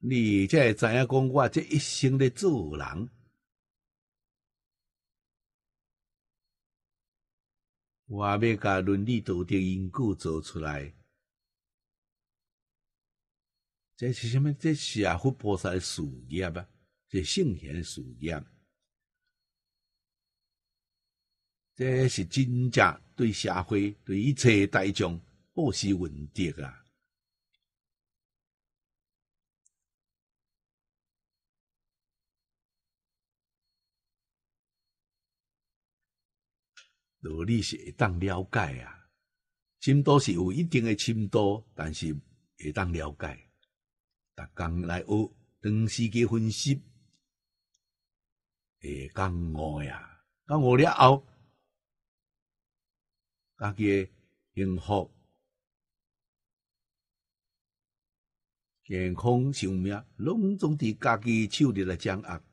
你才会知影讲，我这一生咧做人，我要甲伦理道德因果做出来。这是什么？这是啊佛菩萨的事业啊，这圣贤的事业。这是真正对社会、对一切大众布施问德啊！道理是会当了解啊，深度是有一定的深度，但是会当了解。逐工来学长时间分析，会讲悟呀，讲悟了后。家己幸福、健康、寿命，拢总伫家己手里来掌握。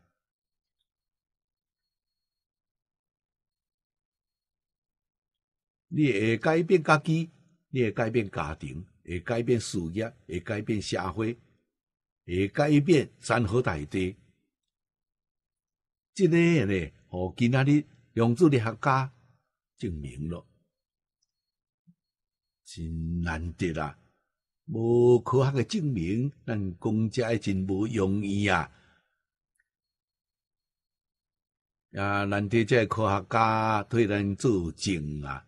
你会改变家己，你会改变家庭，会改变事业，会改变社会，会改变山河大地。即个呢，互今仔日量子力学家证明了。真难得啊！无科学嘅证明，咱讲遮真无容易啊！啊，难得这科学家替咱做证啊！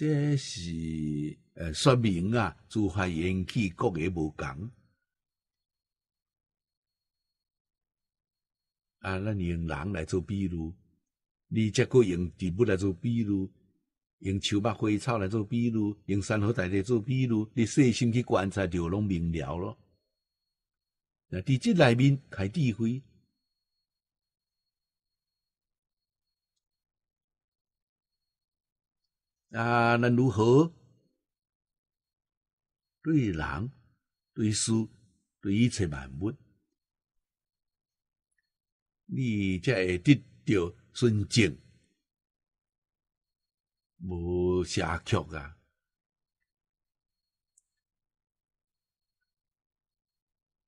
这是呃说明啊，自发引起各个无共啊，咱用人来做比如。你则个用植物来做比如，用树木花草来做比如，用山河大地做比如，你细心去观察就拢明了咯。那伫这内面开智慧，啊，那如何对人、对事、对一切万物，你才会得到。尊敬，无邪曲啊！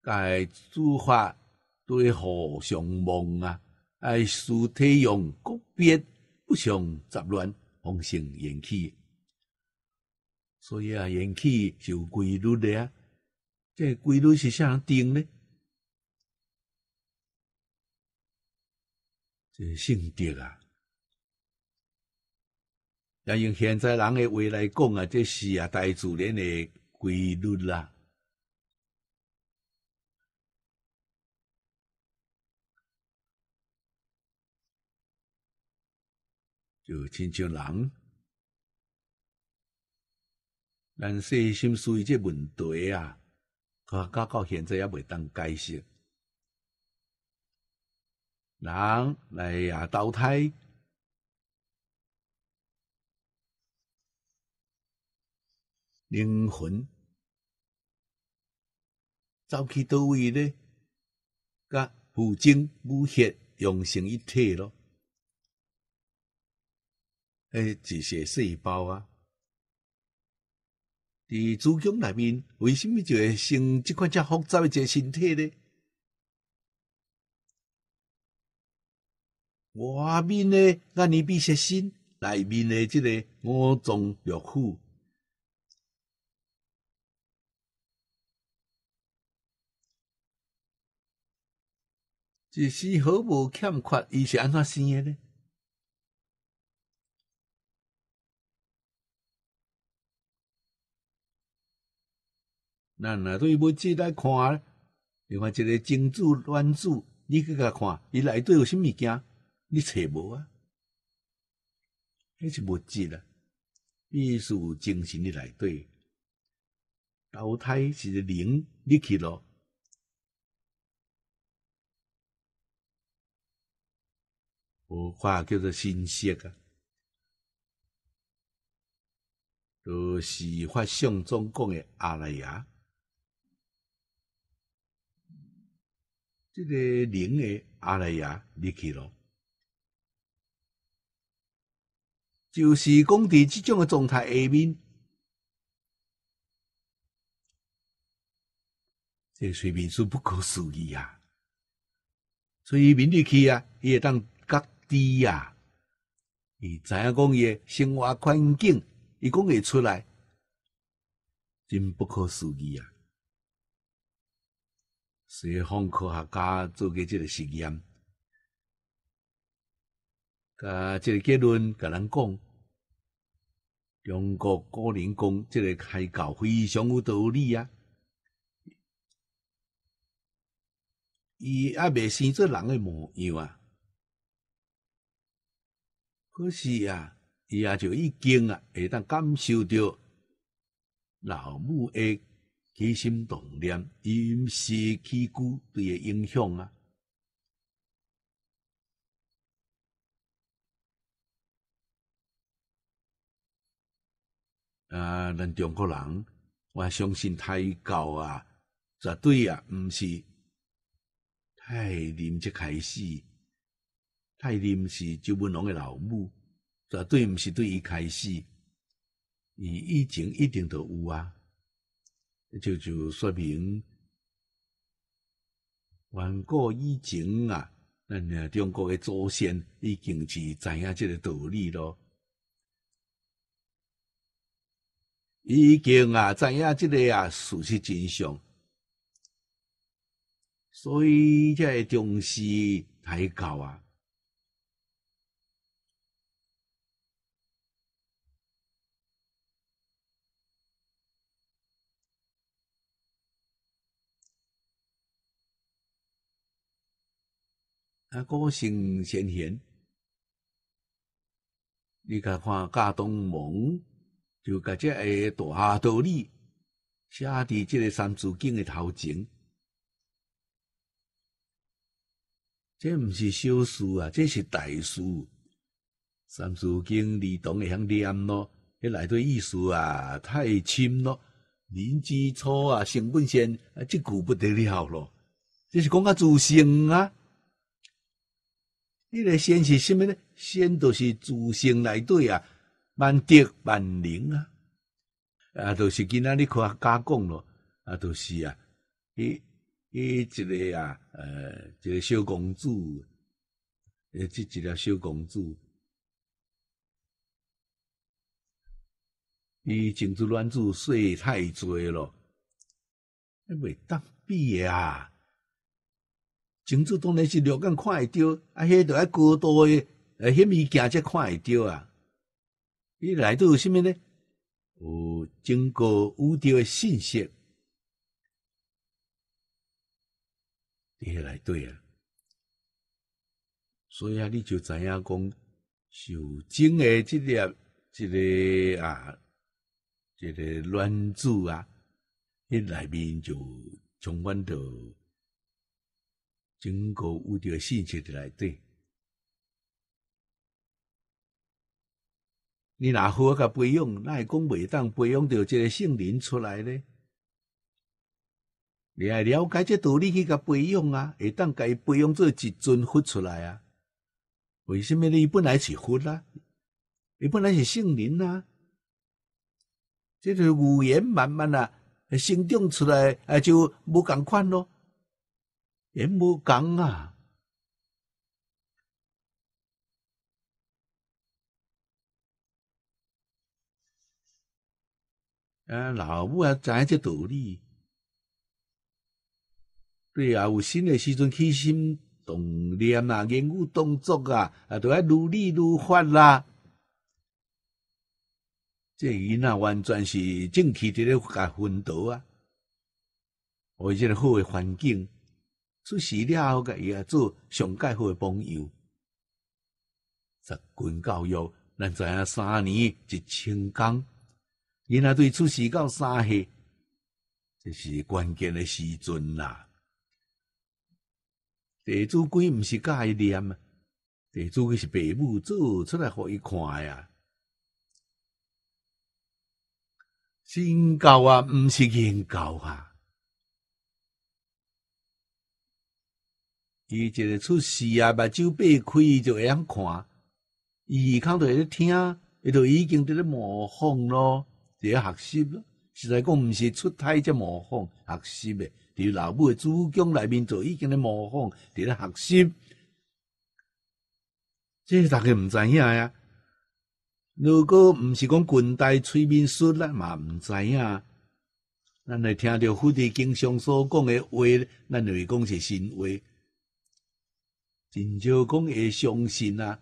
该诸法对互相望啊，爱事体用个别不相杂乱，风性延起。所以啊，延起是有规律的啊。这规律是啥人定呢？这性德啊，要用现在人的话来讲啊，这是啊大自然的规律啦。就亲像人，咱细心思维这问题啊，到到现在也未当解释。人来呀投胎，灵魂走去倒位咧？甲父精母血融成一体咯。诶，一些细胞啊，伫子宫内面，为什么就会生即款遮复杂诶一个身体呢？外面的阿尼比色心，内面的即个五脏六腑，一丝毫无欠缺，伊是安怎生的呢？咱若对物质来看，另外一个精子、卵子，你去甲看，伊内底有啥物件？你找无啊？迄是物质啊，必须精神的内底。投胎是个灵入去咯，有话叫做心息啊，就是法相中讲的阿赖耶，这个灵的阿赖耶入去咯。就是讲，伫即种诶状态下面，这睡眠是不可思议啊！睡眠入去啊，伊会当觉知啊，伊知影讲伊诶生活环境，伊讲会出来，真不可思议啊！西方科学家做嘅即个实验。甲即个结论，甲咱讲，中国古人讲，即个开教非常有道理啊！伊还未生做人诶模样啊，可是啊，伊也就已经啊，会当感受到老母诶起心动念、饮食起居对诶影响啊。啊，咱中国人，我相信太教啊，绝对啊，毋是太林即开始，太林是周文龙的老母，绝对毋是对伊开始，伊以前一定都有啊，就就说明，远古以前啊，咱中国的祖先已经是知影即个道理咯。已经啊，知影即个啊事实真相，所以才会重视太教啊。啊，个性先贤，你甲看家东蒙。就甲这个大道理写伫即个三字经的头前，这毋是小事啊，这是大事。三字经儿童会晓念咯，迄内底意思啊太深咯。人之初啊，性本善，啊，即句不得了咯。这是讲较自性啊。迄个仙是什么呢？仙就是自性内底啊。万德万灵啊！啊，就是今仔日科学家讲咯，啊，就是啊，伊伊一个啊，呃，一个小公主，诶，即一个小公主，伊精子卵子细太多咯，迄袂当比啊！精子当然是肉眼看会到，啊，迄着爱高度诶，诶，迄物件才看会着啊！伊内底有啥物呢？有经过宇宙诶信息，伫迄内底啊。所以啊，你就知影讲，受精诶即粒即个啊，即个卵子啊，迄内面就充满着整个有着信息伫内底。你若好甲培养，那会讲袂当培养着一个圣灵出来呢？你爱了解这道理去甲培养啊，会当甲伊培养做一尊佛出来啊？为什么呢？伊本来是佛啊，伊本来是圣灵啊，这个语言慢慢啊生长出来啊，就无共款咯，也无讲啊。啊，老母啊，知影这道理，对啊，有新的时阵起心动念啊，言语动作啊，啊，都要如理如法啦。这囡仔完全是正气伫咧甲奋斗啊，为一个好的环境，出事了后，甲伊啊做上介好诶朋友。十军教育，咱知影三年一千工。囡仔对出世到三岁，这是关键诶时阵啦。地主鬼毋是教伊念啊，地主鬼是爸母做出来互伊看呀。真教啊，毋是言教啊。伊一个出世啊，目睭闭开伊就会晓看，伊耳孔就会咧听，伊就已经伫咧模仿咯。伫咧学习咯，实在讲毋是出胎则模仿学习诶，伫老母诶子宫内面就已经咧模仿，伫咧学习。这大家毋知影呀。如果毋是讲近代催眠术咱，嘛毋知影。咱来听着佛弟经常所讲诶话，咱就会讲是神话。真少讲会相信啊。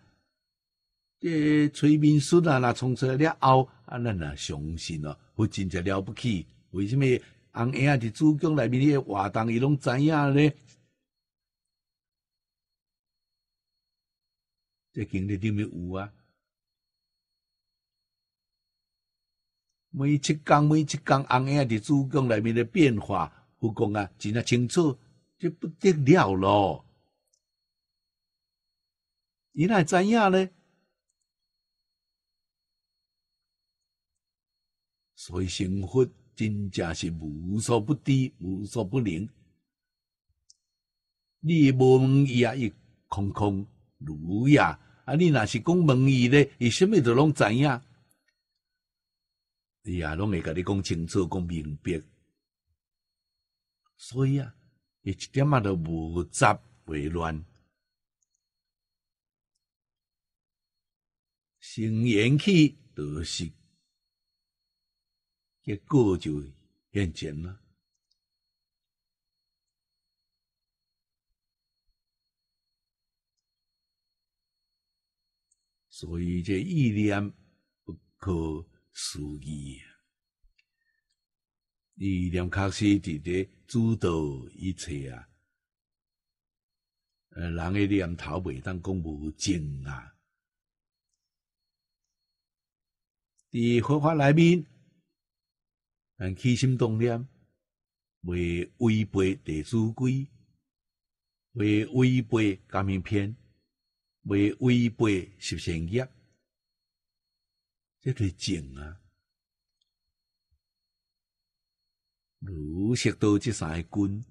这催眠术啊，若创出来了后。啊，咱也相信哦，会真正了不起。为什么红婴伫主宫内面个活动，伊拢知影咧？这经历里面有啊，每七天每七天红婴伫主宫内面的变化，有讲啊，真啊清楚，这不得了咯。伊哪会知影咧？所以成佛真正是无所不知、无所不能。你无问伊啊，伊空空如也。啊，你若是讲问伊咧，伊什么都拢知影，伊也拢会甲你讲清楚、讲明白。所以啊，伊一点仔都无杂为乱。成言起得失。结果就现前了，所以这意念不可思议，意念确实伫咧主导一切啊！呃，人的念头袂当讲无正啊，伫佛法内面。但起心动念，未违背地主规，未违背革命片，未违背十善业，这是正啊！如食到这三个根，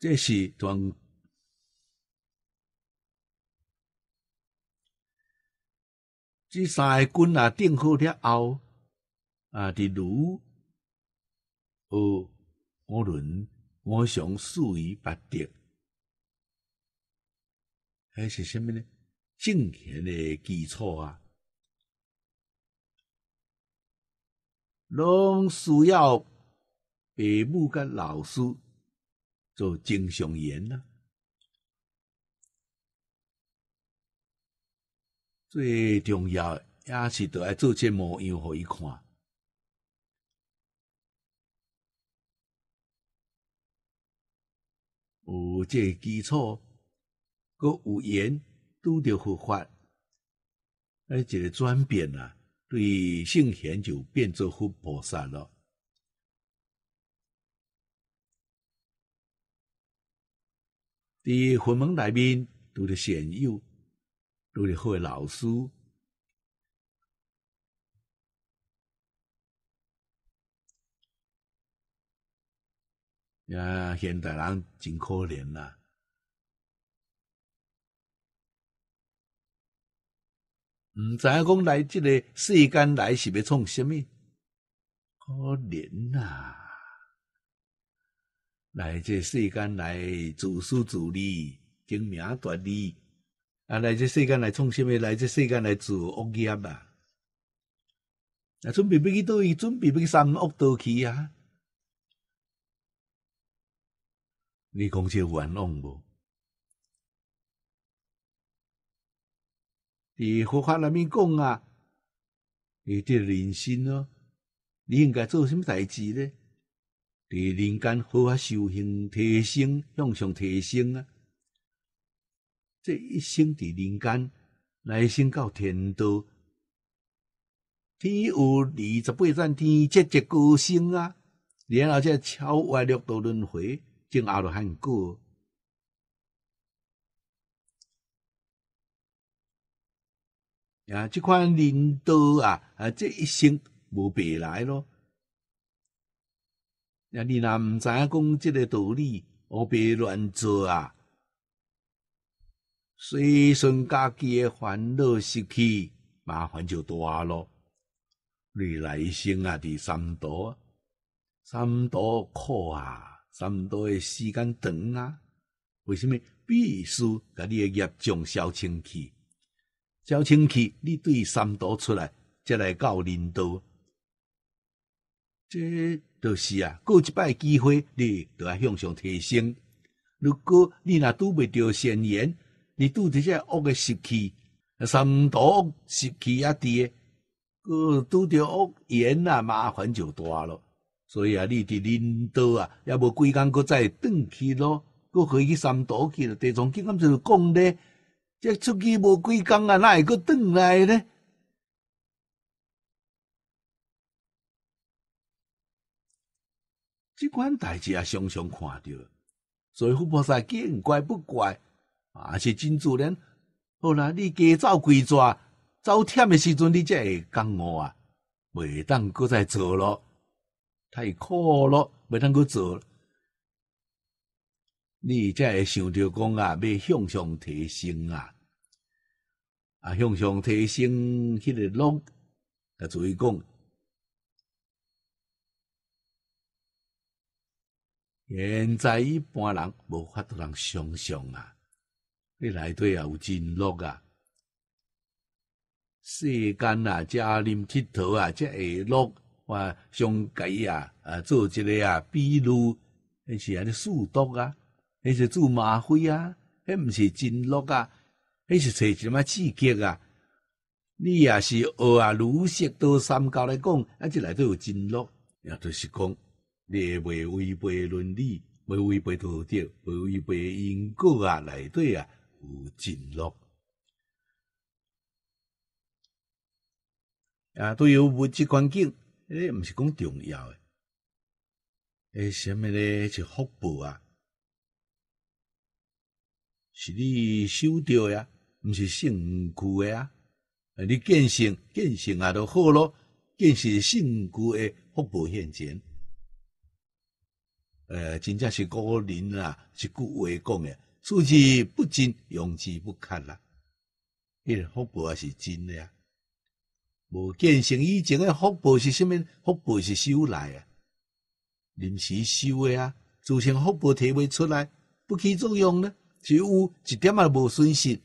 这是从。这三个军啊，定好了后，啊，伫如学我论我想属于八德，还是什么呢？正贤的基础啊，拢需要父母甲老师做正常言呐。最重要也是得爱做这模样互伊看，有这基础，佮有缘拄着佛法，诶，一个转变啊，对圣贤就变做佛菩萨咯。伫佛门内面，拄着善友，拄着好诶老师。呀，现代人真可怜呐！毋知影讲来即个世间来是要创什么？可怜呐！来这世间来自私自利、争名夺利，啊！来这世间来创什么？来这世间来做恶业啊！啊，准备要去倒位？准备要去三恶道去啊！你讲这冤枉无？伫佛法内面讲啊，你这人生咯，你应该做什么代志呢？伫人间好好修行提升，向上提升啊！这一生伫人间，来生到天道，天有二十八层天，节节高升啊！然后再超越六道轮回。正熬罗汉果，呀，这款领导啊，啊，这一生无白来咯。呀，你若毋知影讲这个道理，何必乱做啊？随顺家己的烦恼失去，麻烦就大咯。你来生啊，伫三多，三多苦啊！三多的时间长啊，为什么必须甲你诶业障消清去？消清去，你对三多出来，再来到领导，这就是啊，过一摆机会，你都要向上提升。如果你若拄未着善言，你拄着这恶的习气，三多习气啊低，个拄着恶言啊，麻烦就大了。所以啊，你伫领导啊，也无几工，搁再转去咯，搁回去三岛去了。地藏经咁就讲咧，这出去无几工啊，哪会搁转来咧？这款代志啊，常常看到。所以佛菩萨见怪不怪，啊，是真自然。好啦，你加走几抓，走忝的时阵，你才会觉悟啊，袂当搁再做咯。太苦咯，袂当搁做。你才会想着讲啊，要向上提升啊，啊，向上提升迄个路，啊，注意讲，现在一般人无法度通想象啊，你内底也有真乐啊，世间啊，遮啉佚佗啊，遮会乐。我上计啊，啊，做一个啊，比如迄是安尼速毒啊，迄是做吗啡啊，迄毋是真乐啊，迄是找什么刺激啊？你也是学啊，儒释道三教来讲，啊，即内底有真乐，也就是讲，你袂违背伦理，袂违背道德，袂违背因果啊，内底啊有进入。啊，对于物质环境。诶，毋是讲重要诶，诶，什么咧？是福报啊，是你修着呀，毋是性具诶啊。啊你见性，见性啊，都好咯。见是性具诶福报现前。诶，真正是古人啊，是句话讲诶，出之不尽，用之不竭啦。迄个福报也是真诶啊。无见成以前诶福报是虾米？福报是修来啊，临时修诶啊，自成福报提袂出来，不起作用呢？只有一点也无损失，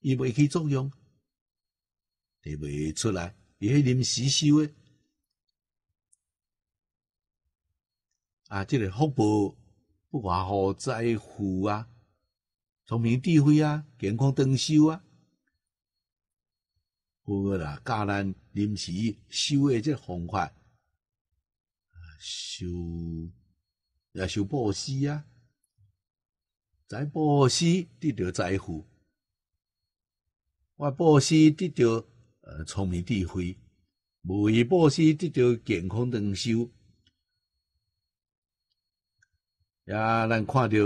伊袂起作用，提袂出来，伊迄临时修诶。啊，即个福报不外乎在乎啊、聪明智慧啊、健康长寿啊。好啦，教咱临时修诶即方法，修也修布施啊，在布施得到财富，我布施得到呃聪明智慧，无以布施得到健康长寿。也咱看到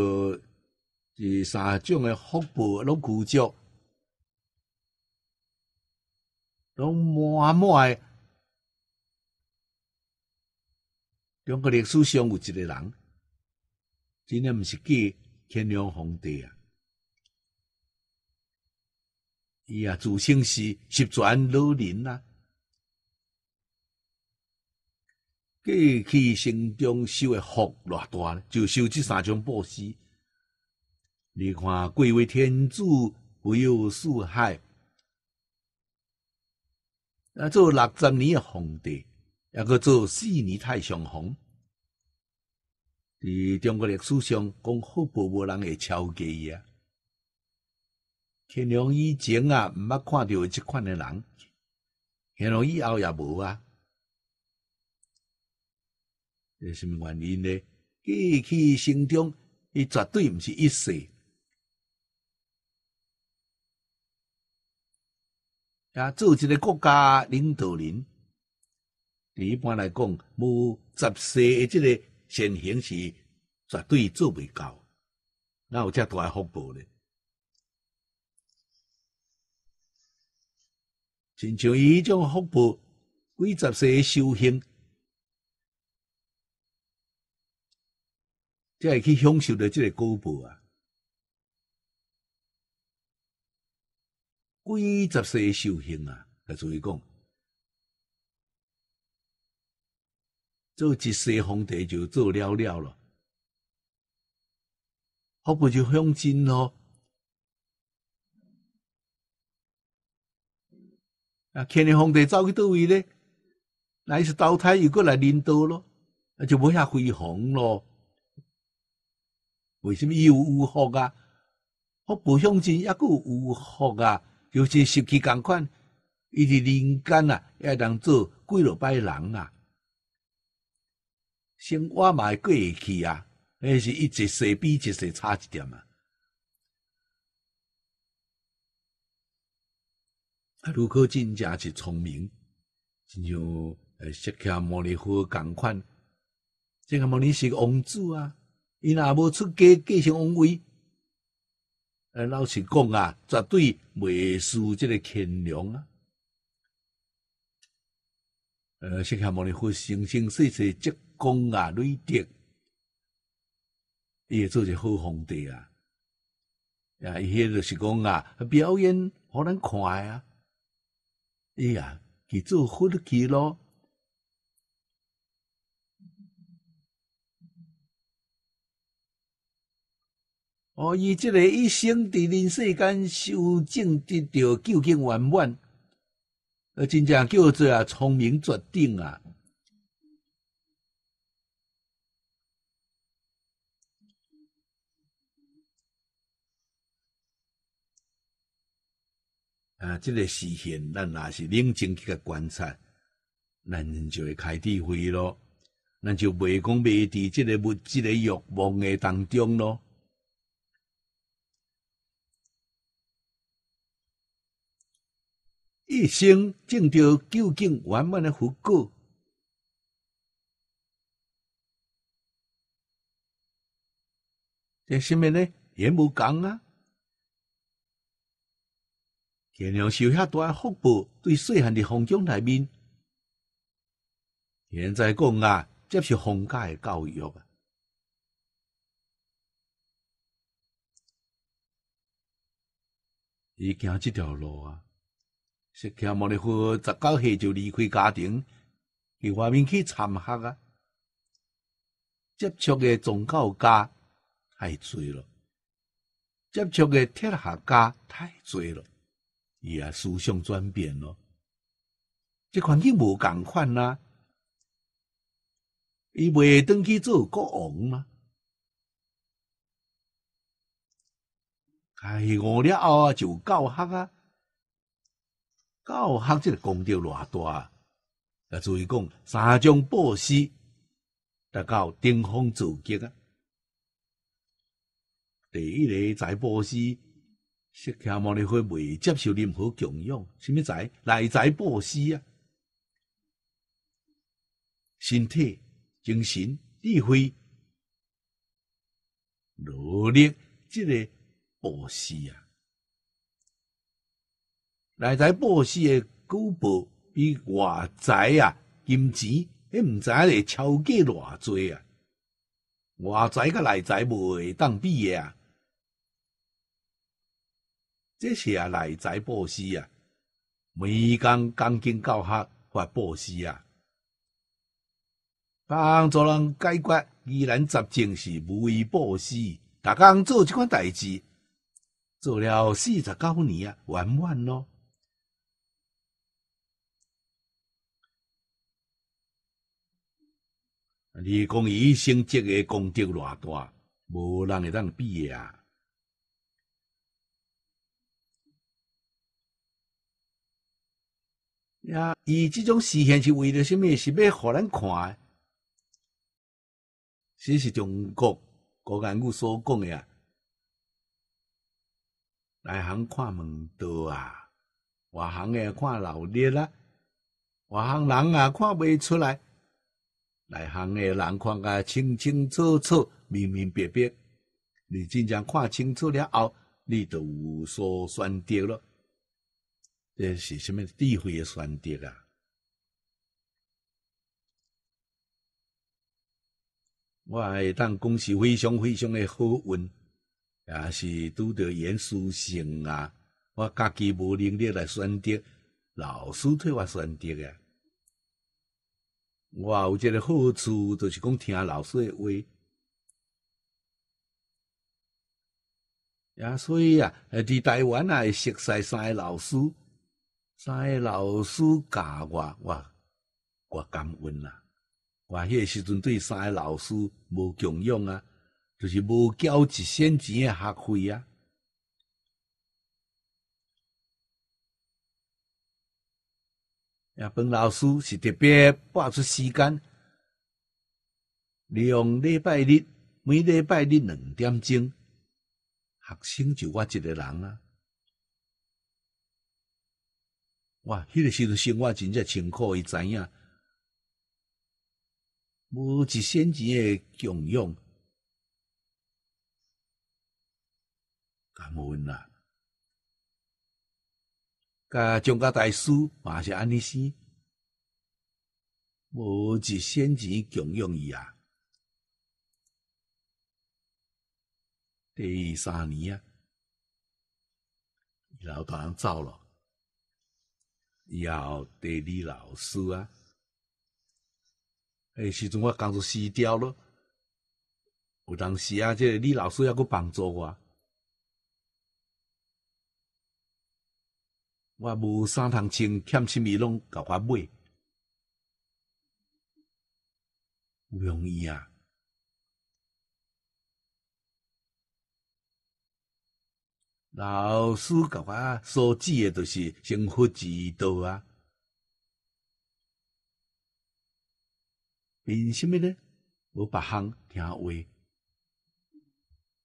这三种的福报拢具足，拢满满诶。中国历史上有一个人，真诶毋是假，乾隆皇帝啊！伊啊自称是十全老人啊，过去生中受诶福偌大，就受这三种布施。你看，贵为天主，不有四海，啊，做六十年的皇帝。也个做四年太上皇，伫中国历史上讲福报无人会超过伊啊。乾隆以前啊，毋捌看到即款诶人，乾隆以后也无啊。是什么原因呢？过去生中，伊绝对毋是一世，啊，做一个国家领导人。一般来讲，无十世的这个善行是绝对做未到，哪有遮大诶福报咧？亲像伊迄种福报，几十世的修行，才会去享受到即个果报啊！几十世的修行啊，来注意讲。做一世皇帝就做了了了，福报就享尽咯。啊，乾隆皇帝走去倒位咧？那是倒胎又过来领导咯，那就无遐辉煌咯。为什么有有福啊？福报享尽，抑个有福啊？就是失去共款，伊伫人间啊，也当做几落摆人啊。生活嘛会过会去啊，迄是一一世比一世差一点啊。啊，卢克真正是聪明，亲像呃释迦牟尼佛共款，释迦牟尼是个王子啊，伊若无出家继承王位，呃，老实讲啊，绝对袂输这个乾隆啊。呃，释迦牟尼佛生生世世积功啊，累德，伊会做一个好皇帝啊！啊，伊迄就是讲啊，表演互咱看啊！哎呀，去做好去咯！哦，伊即个一生伫人世间修正得到究竟圆满。呃，真正叫做啊，聪明绝顶啊！啊，这个实现，咱若是冷静去个观察，咱就会开智慧咯，咱就袂讲袂伫即个物质的欲望的当中咯。一生挣着究竟圆满的福果，这什么呢？也无讲啊！天亮受遐大福报，对细汉的皇宫内面，现在讲啊，接受皇家的教育啊，伊行这条路啊。释迦牟尼佛十九岁就离开家庭，去外面去参学啊，接触的宗教家太多了，接触的铁学家太多了，伊啊思想转变咯，这环境无共款啦，伊袂当去做国王吗？开悟了后，就教学啊。教学这个功德偌大，啊！注意讲三种布施，达到顶峰造极啊！第一个财布施，释迦牟尼佛未接受任何供养，什么财？内财布施啊！身体、精神、智慧、努力，这个布施啊！内在布施的古报比外在啊金钱，迄毋知影会超过偌济啊！外在甲内在无会当比诶啊！这是啊内在布施啊，每工恭敬教学发布施啊，帮助人解决疑难杂症是无为布施，逐工做即款代志，做了四十九年啊，圆满咯。你讲伊升职诶功德偌大，无人会当比啊！呀，伊即种实现是为了什么？是要互咱看？诶这是中国国言语所讲诶啊！内行看门道啊，外行诶看老烈啦，外行人啊看袂出来。内行诶人看甲清清楚楚、明明白白，你真正看清楚了后，你就有所选择了。这是什么智慧诶选择啊？我会当讲是非常非常诶好运，也是拄着严书生啊，我家己无能力来选择，老师替我选择啊。我有一个好处，就是讲听老师的话，呀，所以啊，伫台湾啊，熟悉三个老师，三个老师教我，我我感恩啦。我迄时阵对三个老师无供养啊，就是无交一仙钱的学费啊。本老师是特别拨出时间，利用礼拜日每礼拜日两点钟，学生就我一个人啊！哇，迄个时阵生活真正辛苦，伊知影，无一仙钱的供养，感恩啦！甲宗教大师嘛是安尼生，无一仙钱供养伊啊。第三年啊，伊老大人走了，以后第二老师啊，迄时阵我工作辞掉了，有当时啊，这个李老师还阁帮助我。我无衫通穿，欠什物拢甲我买，不容易啊！老师甲我所指诶，就是生活之道啊。凭什么呢？无别项听话，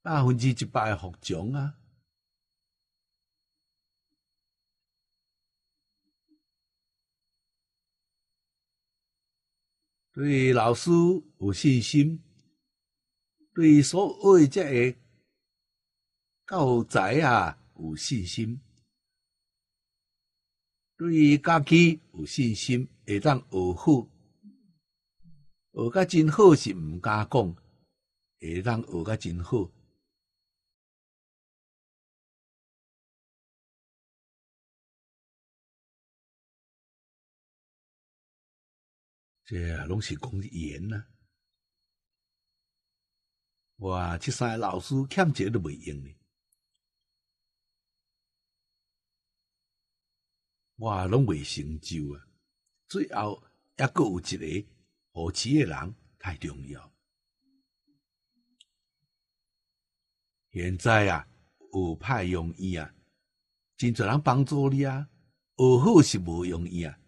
百分之一百服从啊！对老师有信心，对所有这个教材啊有信心，对家己有信心，会当学好，学甲真好是毋敢讲，会当学甲真好。这拢是讲言呐，哇！这三个老师欠一个都袂用呢，哇，拢未成就啊。最后还阁有一个好奇的人太重要。现在啊，有派用伊啊，真侪人帮助你啊，学好是无容易啊。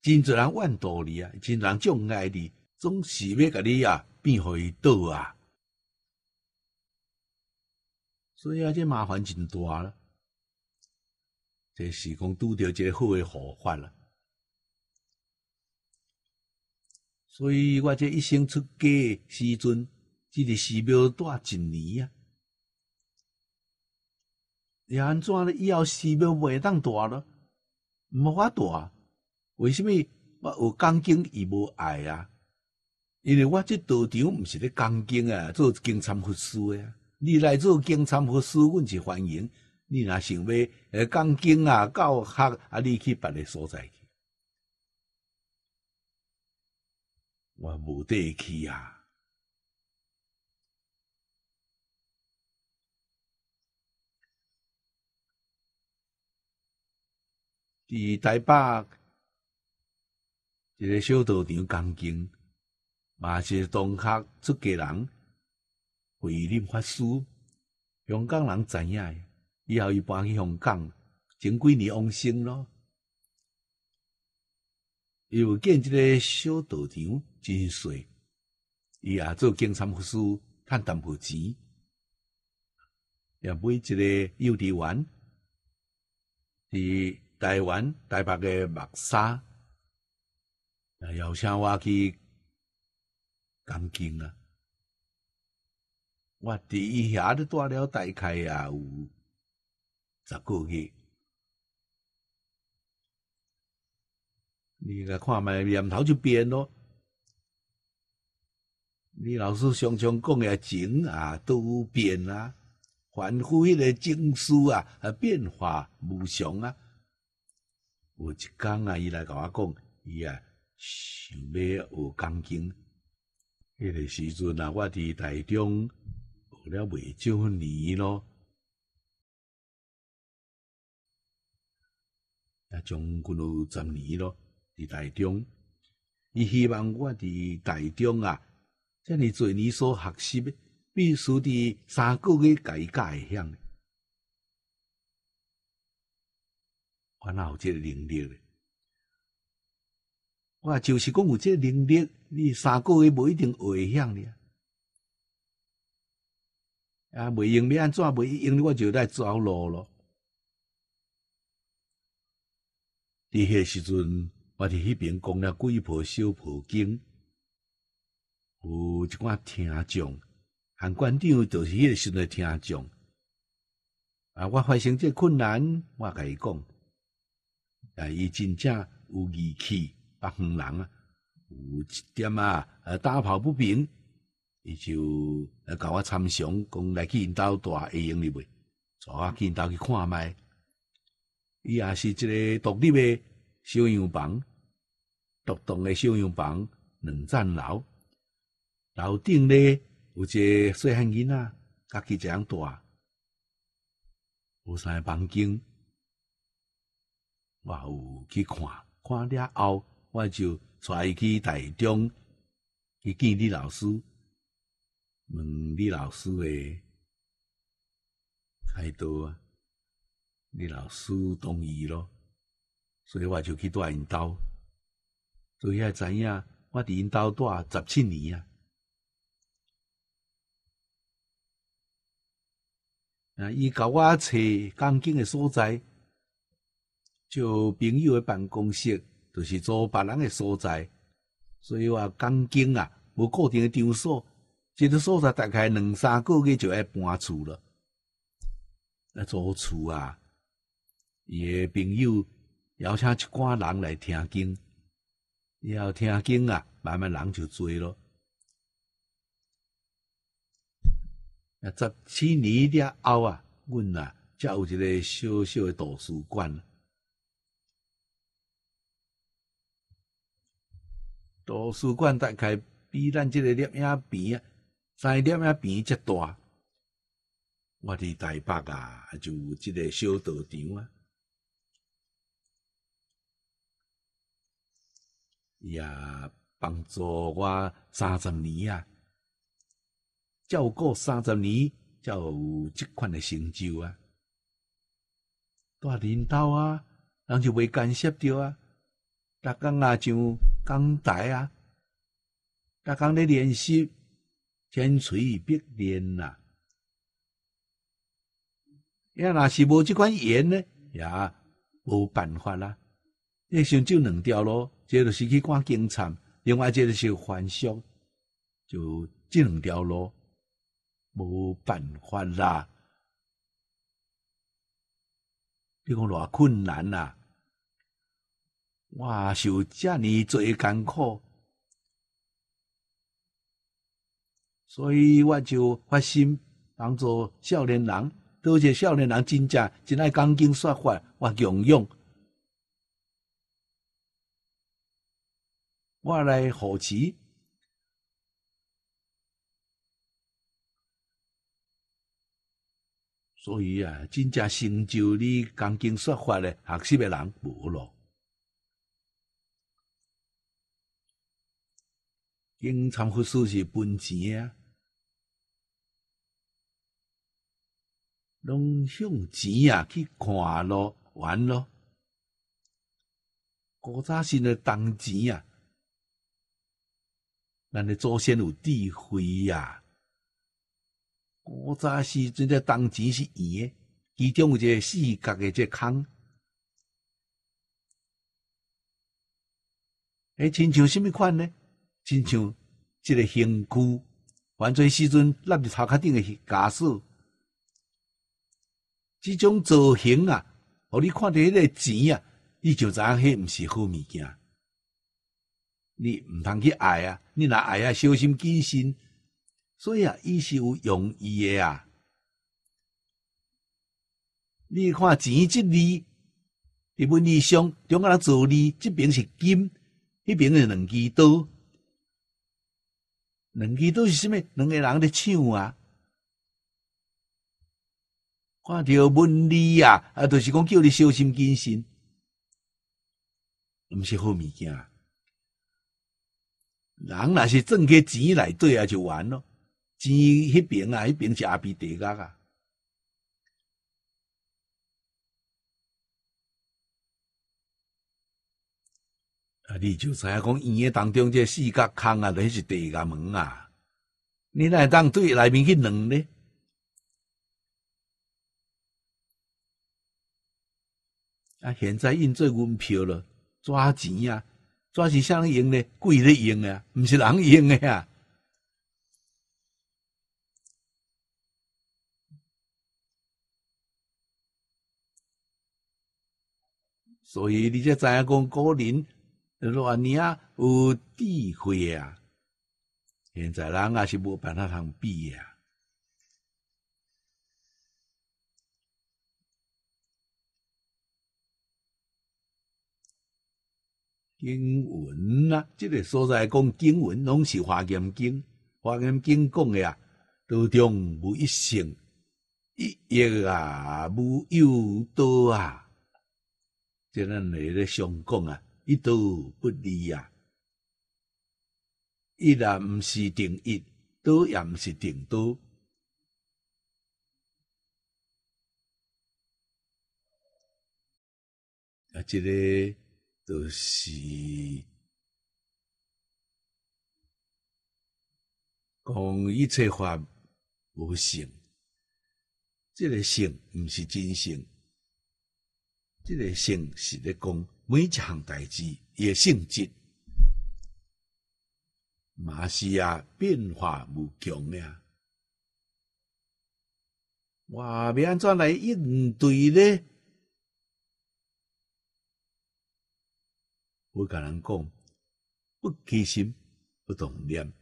真侪人怨妒你啊，真人障碍你，总是要甲你啊变回倒啊。所以啊，这麻烦真大了。这是讲拄着一个好诶护法了。所以我这一生出家时阵，只伫寺庙住一年啊。也安怎咧？以后寺庙袂当住咯，无法住。为什么我有讲经伊无爱啊？因为我这道场毋是咧讲经啊，做经参佛师啊。你来做经参佛师，阮是欢迎。你若想要诶讲经啊、教学啊，你去别个所在去。我无得去啊！伫台北一个小道场讲经，嘛是同学出家人慧林法师，香港人知影，以后伊搬去香港，前几年往生咯。又建一个小道场。真水，伊也做经参护师，赚淡薄钱，也买一个幼稚园，伫台湾台北嘅木沙，邀请我去讲经啊！我伫伊遐咧住了大概也有十个月，你来看卖念头就变咯。你老师常常讲诶情啊，都变啊，凡夫迄个情绪啊，啊变化无常啊。有一天啊，伊来甲我讲，伊啊想要学钢琴。迄个时阵啊，我伫台中学了未少年咯，啊，将近有十年咯，伫台中。伊希望我伫台中啊。遮尔侪年所学习诶，必须伫三个月改教会晓。我哪有即个能力咧？我就是讲有即个能力，你三个月无一定会晓咧。啊，袂用要安怎？袂用我就来走路咯。伫迄时阵，我伫迄边讲了几部小普经。有一寡听众，韩馆长就是迄个时阵听众。啊，我发生这困难，我甲伊讲，啊，伊真正有义气，北方人啊，有一点啊，呃，打抱不平，伊就来甲我参详，讲来去因兜住会用哩袂？带我去因兜去看卖。伊也是一个独立的小洋房，独栋的小洋房，两层楼。楼顶咧有一个细汉囡仔，家己这样住，有三个房间，我有去看，看了后，我就带伊去台中去见李老师，问李老师诶开导啊，李老师同意咯，所以我就去住因兜，所以知影我伫因兜住十七年啊。啊！伊甲我找钢筋的所在，就朋友的办公室，就是做别人的所在。所以话钢筋啊，无固定的场所，一个所在大概两三个月就要搬厝了。来租厝啊，伊的朋友邀请一寡人来听经，以后听经啊，慢慢人就多咯。啊，十七年了后啊，阮啊，才有一个小小的图书馆。图书馆大概比咱这个摄影片啊，三摄影片则大。我伫台北啊，就有一个小道场啊，也帮助我三十年啊。照顾三十年，才有即款的成就啊！大领导啊，人就袂干涉着啊！逐工啊，像讲台啊，逐工咧练习，千锤百炼呐！要若是无即款缘呢，也无办法啦。你想就两条路，一个就是去看警察，另外一个就是还俗，就即两条路，无办法啦。你讲偌困难啊！哇，受遮尔侪艰苦，所以我就发心帮助少年人。多谢少年人真正真爱讲经说法，我用用，我来扶持。所以啊，真正成就你讲经说法的学习的人无咯。经常佛师是分钱啊，拢向钱啊去看咯，玩咯。古早时的铜钱啊，咱的祖先有智慧呀。古早时阵的铜钱是圆的，其中有一个四角的这孔，诶，亲像什么款呢？亲像一个刑具，犯罪时阵立伫头壳顶的枷锁，这种造型啊，互你看到迄个钱啊，你就知影迄毋是好物件。你毋通去爱啊，你若爱啊，小心谨慎。所以啊，伊是有用意的啊。你看钱即字，日本字上中国人做字，即边是金，迄边是两支刀。两支刀是什么？两个人咧抢啊！看到文理啊，啊，就是讲叫你小心谨慎，毋是好物件。人若是挣个钱来对啊，就完了。钱迄边啊，迄边是阿鼻地角啊。啊，你就知影讲圆诶当中这四角空啊，那是地角门啊。你来当对内面去两呢？啊，现在印做银票了，抓钱啊，抓是啥人用呢？鬼咧用啊，毋是人用诶啊。所以你才知影讲古人偌尼啊有智慧啊，现在人也是无办法通比啊。经文啊，这个所在讲经文，拢是华严经，华严经讲的啊，道中无一性，一业啊无有道啊。即咱来咧上讲啊，一道不离啊，一啊毋是定一，道也毋是定道。啊，即个就是讲一切法无性，即个性毋是真性。这个性是咧讲每一项代志伊诶性质，嘛是啊变化无穷呀。我要安怎来应对呢？我甲人讲，不起心，不动念，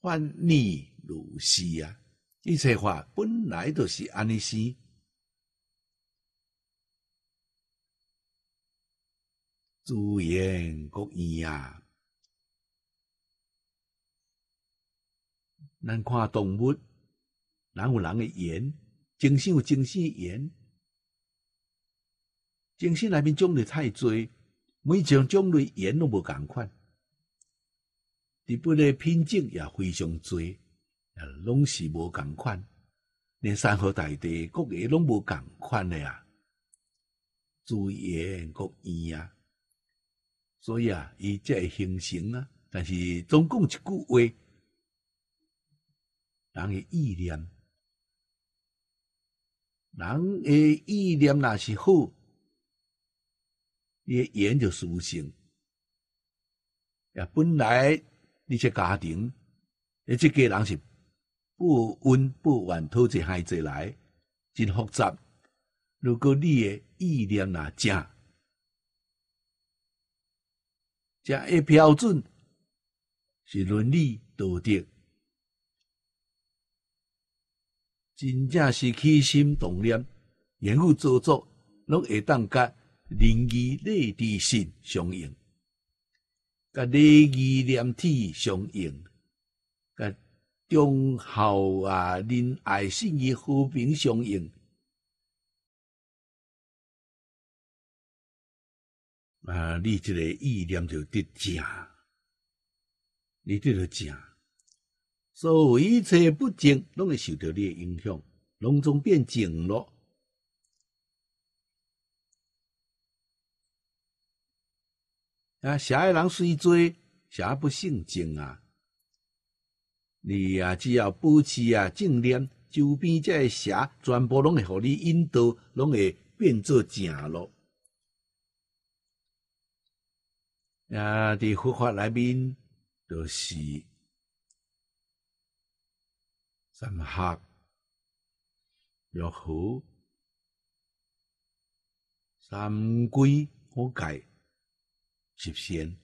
万念如是啊！一切法本来都是安尼生。自然各异啊！咱看动物，人有人的缘，精神有精神缘，精神内面种类太多，每种种类缘都无共款。日本的品种也非常多，也拢是无共款。连山河大地各个拢无共款的啊！自然各异啊！所以啊，伊才会形成啊。但是总讲一句话，人的意念，人的意念若是好，你诶言就舒性。呀，本来你这家庭，你这家人是不温不稳，讨一孩子来，真复杂。如果你诶意念若正，正诶标准是伦理道德。真正是起心动念、言语做作，拢会当甲仁义礼智信相应，甲礼义廉耻相应，甲忠孝啊、仁爱、信义、和平相应。啊，你这个意念就得正，你得了正。所有一切不正，拢会受到你的影响，拢总变正咯。啊，邪的人虽多，邪不胜正啊！你啊，只要保持啊正念，周边这些邪全部拢会互你引导，拢会变做正咯。啊，伫佛法内面就是。三合、六合、三归、五戒、十善，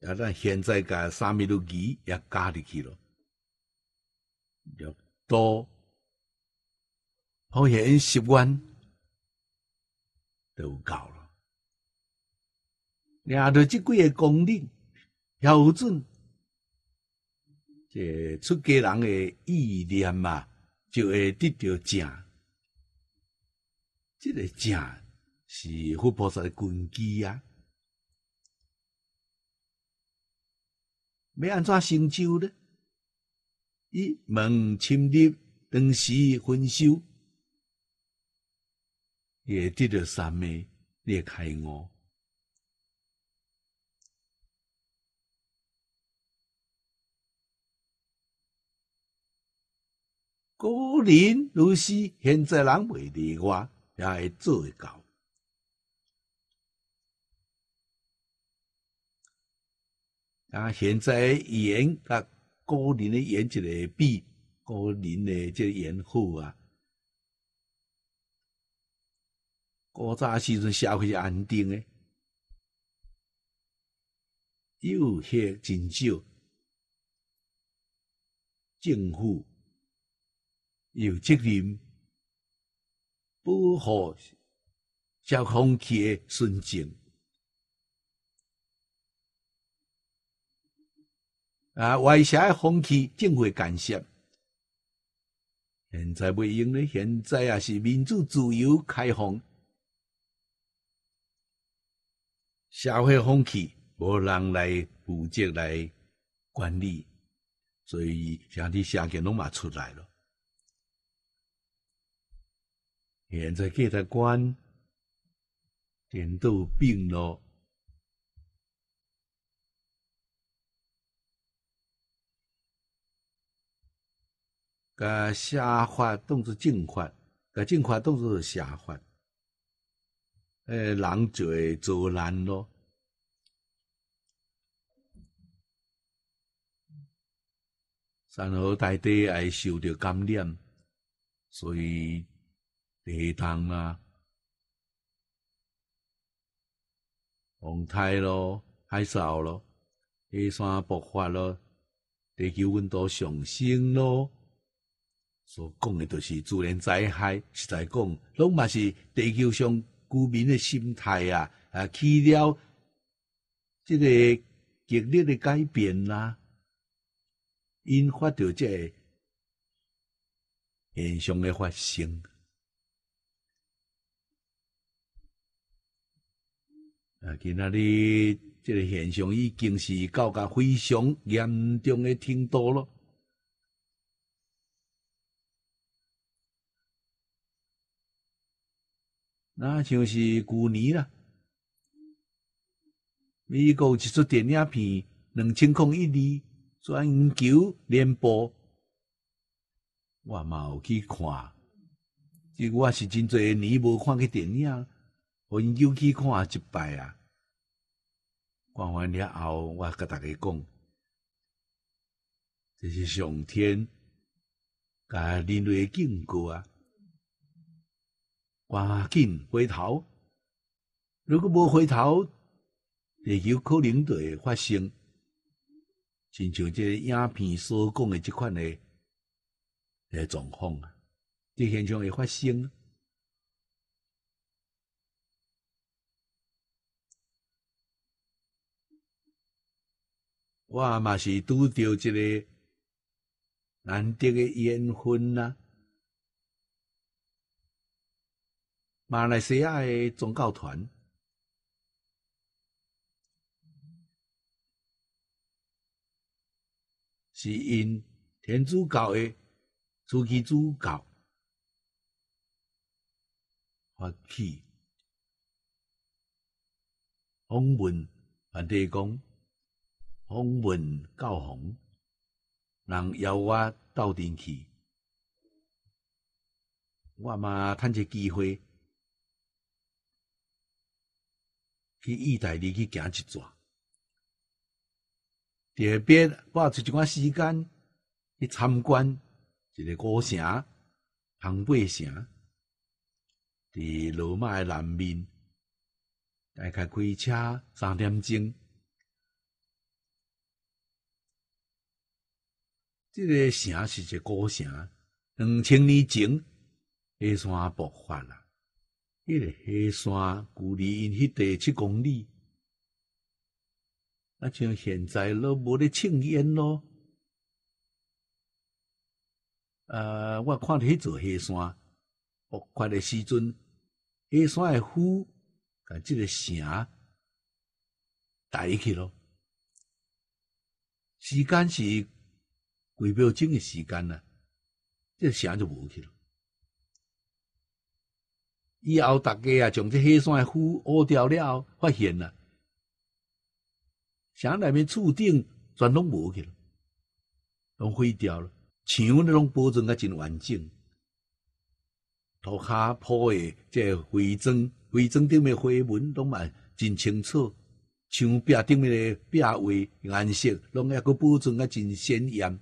啊！咱现在甲三米六二也加入去了，六多好现十万都够了。拿着即几个功能标准。这出家人的意念嘛，就会得到正。这个正是佛菩萨的根基啊。要安怎成就呢？一门深入，当时分修，也得到三昧，裂开悟。古人如是，现在人未例外，也会做会到。啊，现在言甲古人的言一个比，古人的这言好啊。古早时阵社会是安定的，有些真少，政府。有责任保护小空气的纯净啊，外社的风气正会干涉。现在袂用咧，现在啊是民主、自由、开放，社会风气无人来负责来管理，所以像啲事件拢嘛出来了。现在价值观颠倒变咯，甲邪法当作正法，甲正法当作下法，诶，人就会做难咯。山河大地爱受到感染，所以。地动啊，风台咯，海啸咯，火山爆发咯，地球温度上升咯，所讲的都是自然灾害。实在讲，拢嘛是地球上居民的心态啊，啊，起了这个剧烈的改变啦，引发着这现象的发生。啊！今仔日这个现象已经是到达非常严重的程度了。那像是去年啦，美国一出电影片，两千零一二全球联播，我嘛有去看，即我是真侪年无看过电影，互因又去看一摆啊。看完了后，我甲大家讲，这是上天甲人类警告啊！赶紧回头，如果无回头，地球可能就会发生，亲像这影片所讲的这款的状况啊，这现象会发生。我嘛是拄着一个难得的缘分呐，马来西亚的宗教团。是因天主教的主基督教。发起。访问梵蒂冈。访问教皇，人邀我斗阵去，我嘛趁这机会去意大利去行一转。特别我出一段时间去参观一个古城——庞贝城，伫罗马的南面，大概开车三点钟。这个城是一个古城，两千年前黑山爆发啦。迄个黑山距离因迄地七公里，啊，像现在都无咧庆烟咯。呃，我看到迄座黑山爆发的时阵，黑山的火甲即个城带去咯。时间是。几秒钟的时间呢，这城就无去了。以后大家啊，将这黑山的火挖掉了后，发现了城内面厝顶全拢无去了，拢毁掉了。墙那拢保存啊真完整，涂骹铺的这灰砖，灰砖顶面花纹拢嘛真清楚，墙壁顶面的壁画颜色拢还阁保存啊真鲜艳。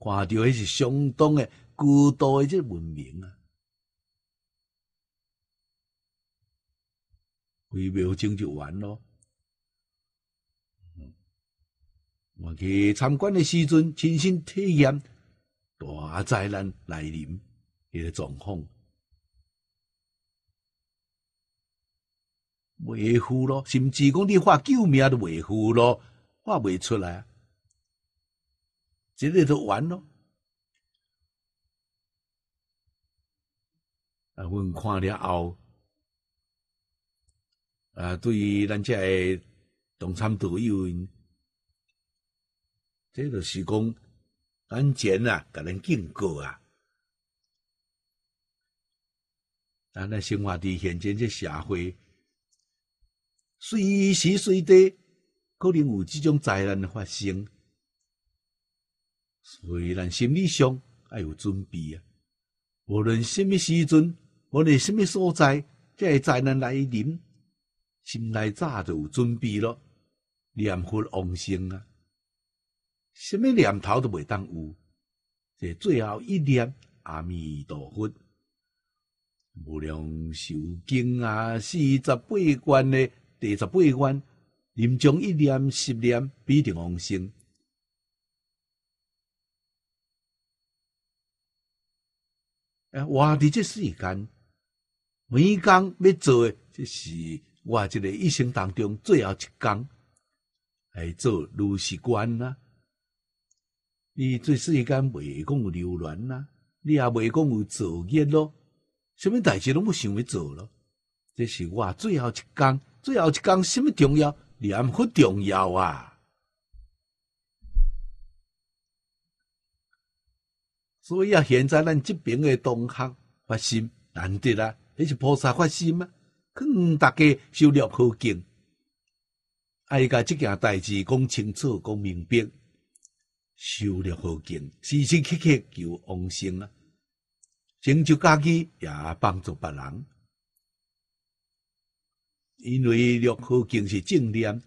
看到迄是相当诶古代诶这文明啊，几秒钟就完咯。我去参观诶时阵，亲身体验大灾难来临迄个状况，维护咯，甚至讲你喊救命都维护咯，喊袂出来。这个都完咯。啊，阮看了后，啊，对于咱这个同参导友，这就是讲，安全啊，甲咱警告啊。咱咧生活伫现今这社会，随时随地可能有这种灾难的发生。虽然心理上要有准备啊，无论什么时阵，无论什么所在，这灾难来临，心内早就有准备咯，念佛往生啊，什么念头都袂当有，这最后一念阿弥陀佛，无量寿经啊，四十八关的第十八关，临终一念十念必定往生。啊，活伫这世间，每一工要做，这是我这个一生当中最后一工，来做如是观呐。你这世间未讲有流乱呐，你也未讲有造业咯，什么代志拢不想要做咯。这是我最后一工，最后一工什么重要？念佛重要啊！所以啊，现在咱这边的同学发心难得啊，迄是菩萨发心啊，劝大家修炼好经，爱甲这件代志讲清楚、讲明白，修炼好经，时时刻刻求往生啊。成就家己，也帮助别人。因为六好经是正念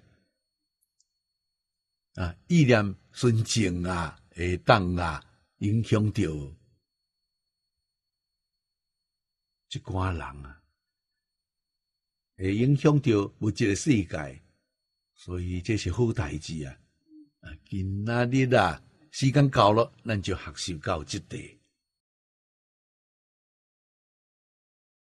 啊，意念纯正啊，会当啊影响到一寡人啊，会影响到物质的世界，所以这是好代志啊！啊，今仔日啊，时间到了，咱就学习到即地。